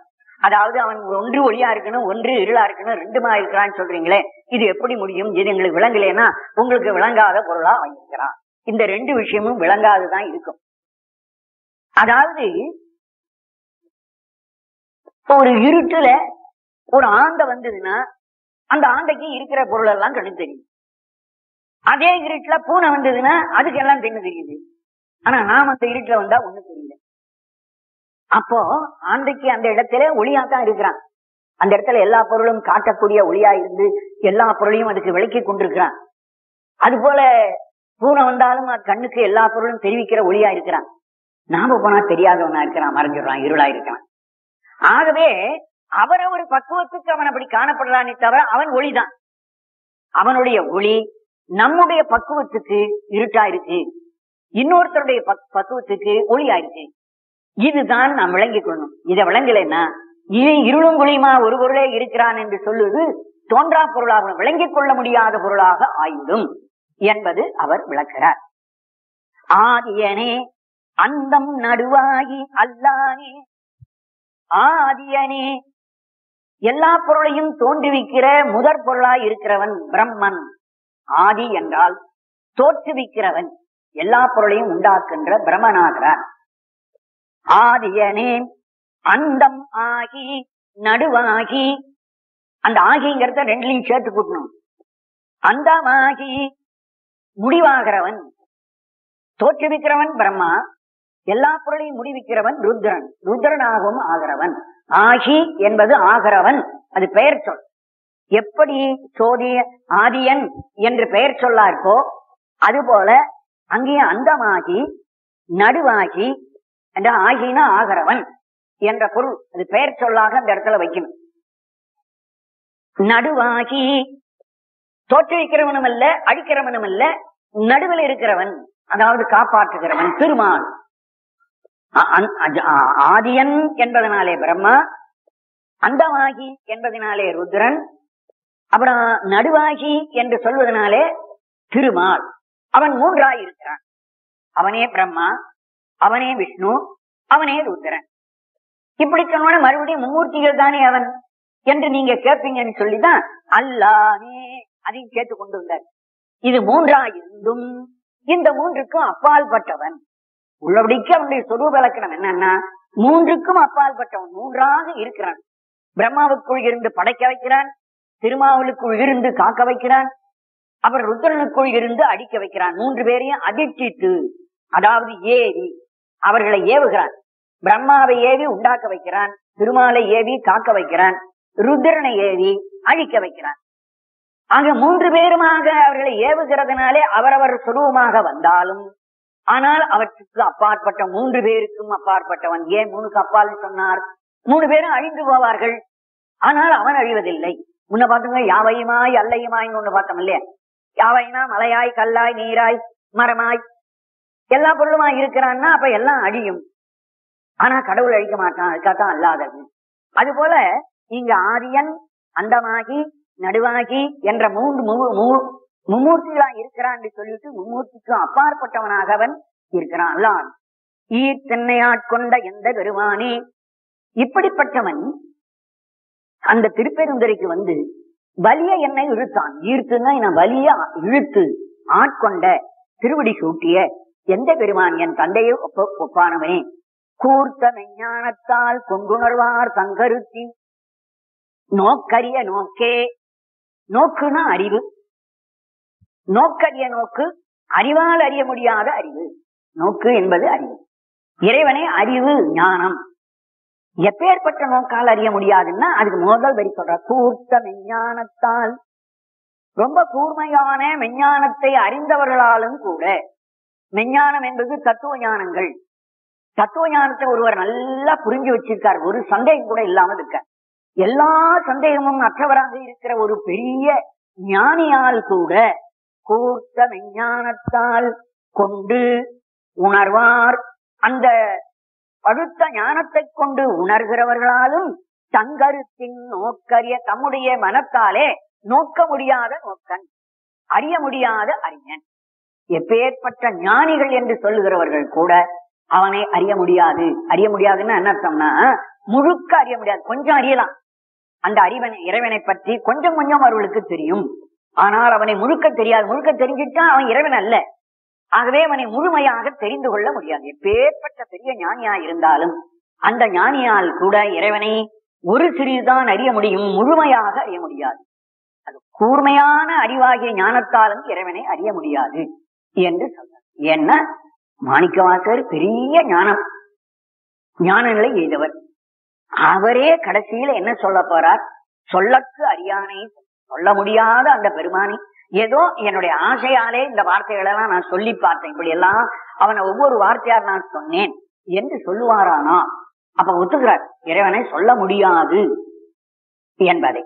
அதாவது அவன் ஒன்று ஒளியா இருக்கணும் ஒன்று இருளா இருக்கணும் ரெண்டுமா இருக்கிறான்னு சொல்றீங்களே இது எப்படி முடியும்? இது எங்களுக்கு விளங்கலைன்னா உங்களுக்கு விளங்காத பொருளா வாங்கிக்கிறான் இந்த ரெண்டு விஷயமும் விளங்காதுதான் இருக்கும். அதாவது ஒரு இருட்டுல ஒரு ஆண்டை வந்ததுன்னா அந்த ஆண்டைக்கு இருக்கிற பொருள் எல்லாம் கண்ணு தெரியும். அதே இருட்டுல பூனை வந்ததுன்னா அதுக்கு எல்லாம் தென்னு தெரியுது. ஆனா நாம் அந்த இருட்டுல வந்தா ஒண்ணு தெரியல. அப்போ ஆந்தைக்கு அந்த இடத்துல ஒளியா தான் இருக்கிறான். அந்த இடத்துல எல்லா பொருளும் காட்டக்கூடிய ஒளியா இருந்து எல்லா பொருளையும் அதுக்கு விளக்கி கொண்டிருக்கிறான். அது போல பூனை வந்தாலும் கண்ணுக்கு எல்லா பொருளும் தெரிவிக்கிற ஒளியா இருக்கிறான். நாம போனா தெரியாதவனா இருக்கிறான் மறைஞ்சிடுறான் இருளா இருக்கிறான் ஆகவே அவரவர் பக்குவத்துக்கு அவன் அப்படி காணப்படுறானே தவிர அவன் ஒளிதான். அவனுடைய ஒளி நம்முடைய பக்குவத்துக்கு இருட்டாயிருச்சு. இன்னொருத்தருடைய பக்- பக்குவத்துக்கு ஒளியாயிருச்சு. இதுதான் நாம் விளங்கிக் கொள்ளணும் இதை விளங்கலைன்னா இது இருளும் குழியுமா ஒரு பொருளே இருக்கிறான் என்று சொல்லுவது தோன்றா பொருளாக விளங்கிக் கொள்ள முடியாத பொருளாக ஆயிடும் என்பது அவர் விளக்கிறார். ஆதியனே அந்தம் நடுவாகி அல்லானே ஆதியனே எல்லா பொருளையும் தோன்றுவிக்கிற முதற் பொருளாய் இருக்கிறவன் பிரம்மன். ஆதி என்றால் தோற்றுவிக்கிறவன். எல்லா பொருளையும் உண்டாக்குகின்ற பிரம்மனாகிறான். ஆதியனே அந்தம் ஆகி நடுவாகி அந்த ஆகிங்கிறத ரெண்டுலையும் சேர்த்து கூட்டணும். அந்தமாகி முடிவாகிறவன் தோற்றுவிக்கிறவன் பிரம்மா எல்லா பொருளையும் முடிவிக்கிறவன் ருத்ரன். ருத்ரனாகவும் ஆகிறவன். ஆகி என்பது ஆகிறவன். அது பெயர் சொல். எப்படி சோதி ஆதியன் என்று பெயர் சொல்லார்கோ அதுபோல அங்கேயும் அந்தமாகி நடுவாகி என்ற ஆகினா ஆகிறவன் என்ற பொருள் அது பெயர் சொல்லாக அந்த இடத்துல வைக்கணும். நடுவாகி தோற்றுவிக்கிறவனும் அல்ல அழிக்கிறவனும் அல்ல நடுவில் இருக்கிறவன் அதாவது காப்பாற்றுகிறவன் திருமான் அந்- அஜ- ஆதியன் என்பதனாலே பிரம்மா அந்தமாகி என்பதனாலே ருத்ரன் அப்புறம் நடுவாகி என்று சொல்வதனாலே திருமால். அவன் மூன்றாய் இருக்கிறான் அவனே பிரம்மா அவனே விஷ்ணு அவனே ருத்ரன். இப்படி சொன்னோட மறுபடியும் மும்மூர்த்திகள் தானே அவன்? என்று நீங்க கேட்பீங்கன்னு சொல்லிதான் அல்லானே அதையும் கேட்டு கொண்டு வந்தார் இது மூன்றாயிருந்தும் இந்த மூன்றுக்கும் அப்பால் பட்டவன் உள்ளபடிக்கு அவனுடைய சொரூப இலக்கணம் என்னன்னா மூன்றுக்கும் அப்பால் பட்டவன் மூன்றாக இருக்கிறான். பிரம்மாவுக்குள் இருந்து படைக்க வைக்கிறான் திருமாவளுக்குள் இருந்து காக்க வைக்கிறான். அவர் ருத்ரனுக்குள் இருந்து அடிக்க வைக்கிறான். மூன்று பேரையும் அதிர்ச்சித்து அதாவது ஏவி அவர்களை ஏவுகிறான். பிரம்மாவை ஏவி உண்டாக்க வைக்கிறான். திருமாலை ஏவி காக்க வைக்கிறான். ருத்ரனை ஏவி அழிக்க வைக்கிறான். ஆக மூன்று பேருமாக அவர்களை ஏவுகிறதுனாலே அவரவர் சுரூபமாக வந்தாலும் ஆனால் அவற்றுக்கு அப்பாற்பட்ட மூன்று பேருக்கும் அப்பாற்பட்டவன். ஏன் மூணுக்கு அப்பால் சொன்னார்? மூணு பேரும் அழிந்து போவார்கள். ஆனால் அவன் அழிவதில்லை. முன்ன பாத்துங்க யாவையுமாய் அல்லையுமாய் ஒண்ணு பார்த்தோம் இல்லையா? யாவைனா மலையாய் கல்லாய் நீராய் மரமாய் எல்லா பொருளுமா இருக்கிறான்னா அப்ப எல்லாம் அழியும். ஆனா கடவுள் அழிக்க மாட்டான் அதுக்காகத்தான் அல்லாதது. அது போல இங்க ஆரியன் அண்டமாகி நடுவாகி என்ற மூன்று மு- மும்மூர்த்திகளா இருக்கிறான் சொல்லிட்டு மும்மூர்த்திக்கும் அப்பாற்பட்டவனாக அவன் இருக்கிறான். அல்லான் ஈர் தென்னையாட்கொண்ட எந்த பெருமானே? இப்படிப்பட்டவன் அந்த திருப்பெருந்துரைக்கு வந்து வலிய என்னை இழுத்தான். ஈர்த்துன்னா நான் வலிய இழுத்து ஆட்கொண்ட திருவடி சூட்டிய எந்த பெருமான் என் தந்தையை ஒப்ப ஒப்பானவனே? கூர்த்த மெஞ்ஞானத்தால் கொங்குணர்வார் தங்கருத்தி. நோக்கரிய நோக்கே. நோக்குனா அறிவு. நோக்கரிய நோக்கு அறிவால் அறிய முடியாத அறிவு. நோக்கு என்பது அறிவு. இறைவனே அறிவு ஞானம். எப்பேற்பட்ட நோக்கால் அறிய முடியாதுன்னா அதுக்கு முதல் வரி சொல்ற கூர்த்த மெஞ்ஞானத்தால். ரொம்ப கூர்மையான மெஞ்ஞானத்தை அறிந்தவர்களாலும் கூட மெஞ்ஞானம் என்பது தத்துவ ஞானங்கள். தத்துவ ஞானத்தை ஒருவர் நல்லா புரிஞ்சு வச்சிருக்கார். ஒரு சந்தேகம் கூட இல்லாமல் இருக்க. எல்லா சந்தேகமும் அற்றவராக இருக்கிற ஒரு பெரிய ஞானியால் கூட கூர்த்த மெஞ்ஞானத்தால் கொண்டு உணர்வார். அந்த பழுத்த ஞானத்தை கொண்டு உணர்கிறவர்களாலும் தங்கருத்தின் நோக்கரிய தம்முடைய மனத்தாலே நோக்க முடியாத நோக்கன் அறிய முடியாத அறிஞன். எப்பேற்பட்ட ஞானிகள் என்று சொல்லுகிறவர்கள் கூட அவனை அறிய முடியாது. அறிய முடியாதுன்னு என்ன அர்த்தம்னா முழுக்க அறிய முடியாது. கொஞ்சம் அறியலாம். அந்த அறிவனை இறைவனை பற்றி கொஞ்சம் கொஞ்சம் அவர்களுக்கு தெரியும். ஆனால் அவனை முழுக்க தெரியாது. முழுக்க தெரிஞ்சுட்டா அவன் இறைவன் அல்ல. ஆகவே அவனை முழுமையாக தெரிந்து கொள்ள முடியாது. எப்பேற்பட்ட பெரிய ஞானியா இருந்தாலும் அந்த ஞானியால் கூட இறைவனை ஒரு சிறிதுதான் அறிய முடியும் முழுமையாக அறிய முடியாது. அது கூர்மையான அறிவாகிய ஞானத்தாலும் இறைவனை அறிய முடியாது என்று சொல்றார். என்ன? மாணிக்கவாசர் பெரிய ஞானம் ஞான நிலை எய்தவர். அவரே கடைசியில என்ன சொல்ல போறார்? சொல்லக்கு அறியானை சொல்ல முடியாத அந்த பெருமானை ஏதோ என்னுடைய ஆசையாலே இந்த வார்த்தைகளை எல்லாம் நான் சொல்லி பார்த்தேன். இப்படி எல்லாம் அவனை ஒவ்வொரு வார்த்தையார் நான் சொன்னேன். என்று சொல்லுவாரானா அப்ப ஒத்துக்கிறார். இறைவனை சொல்ல முடியாது என்பதை.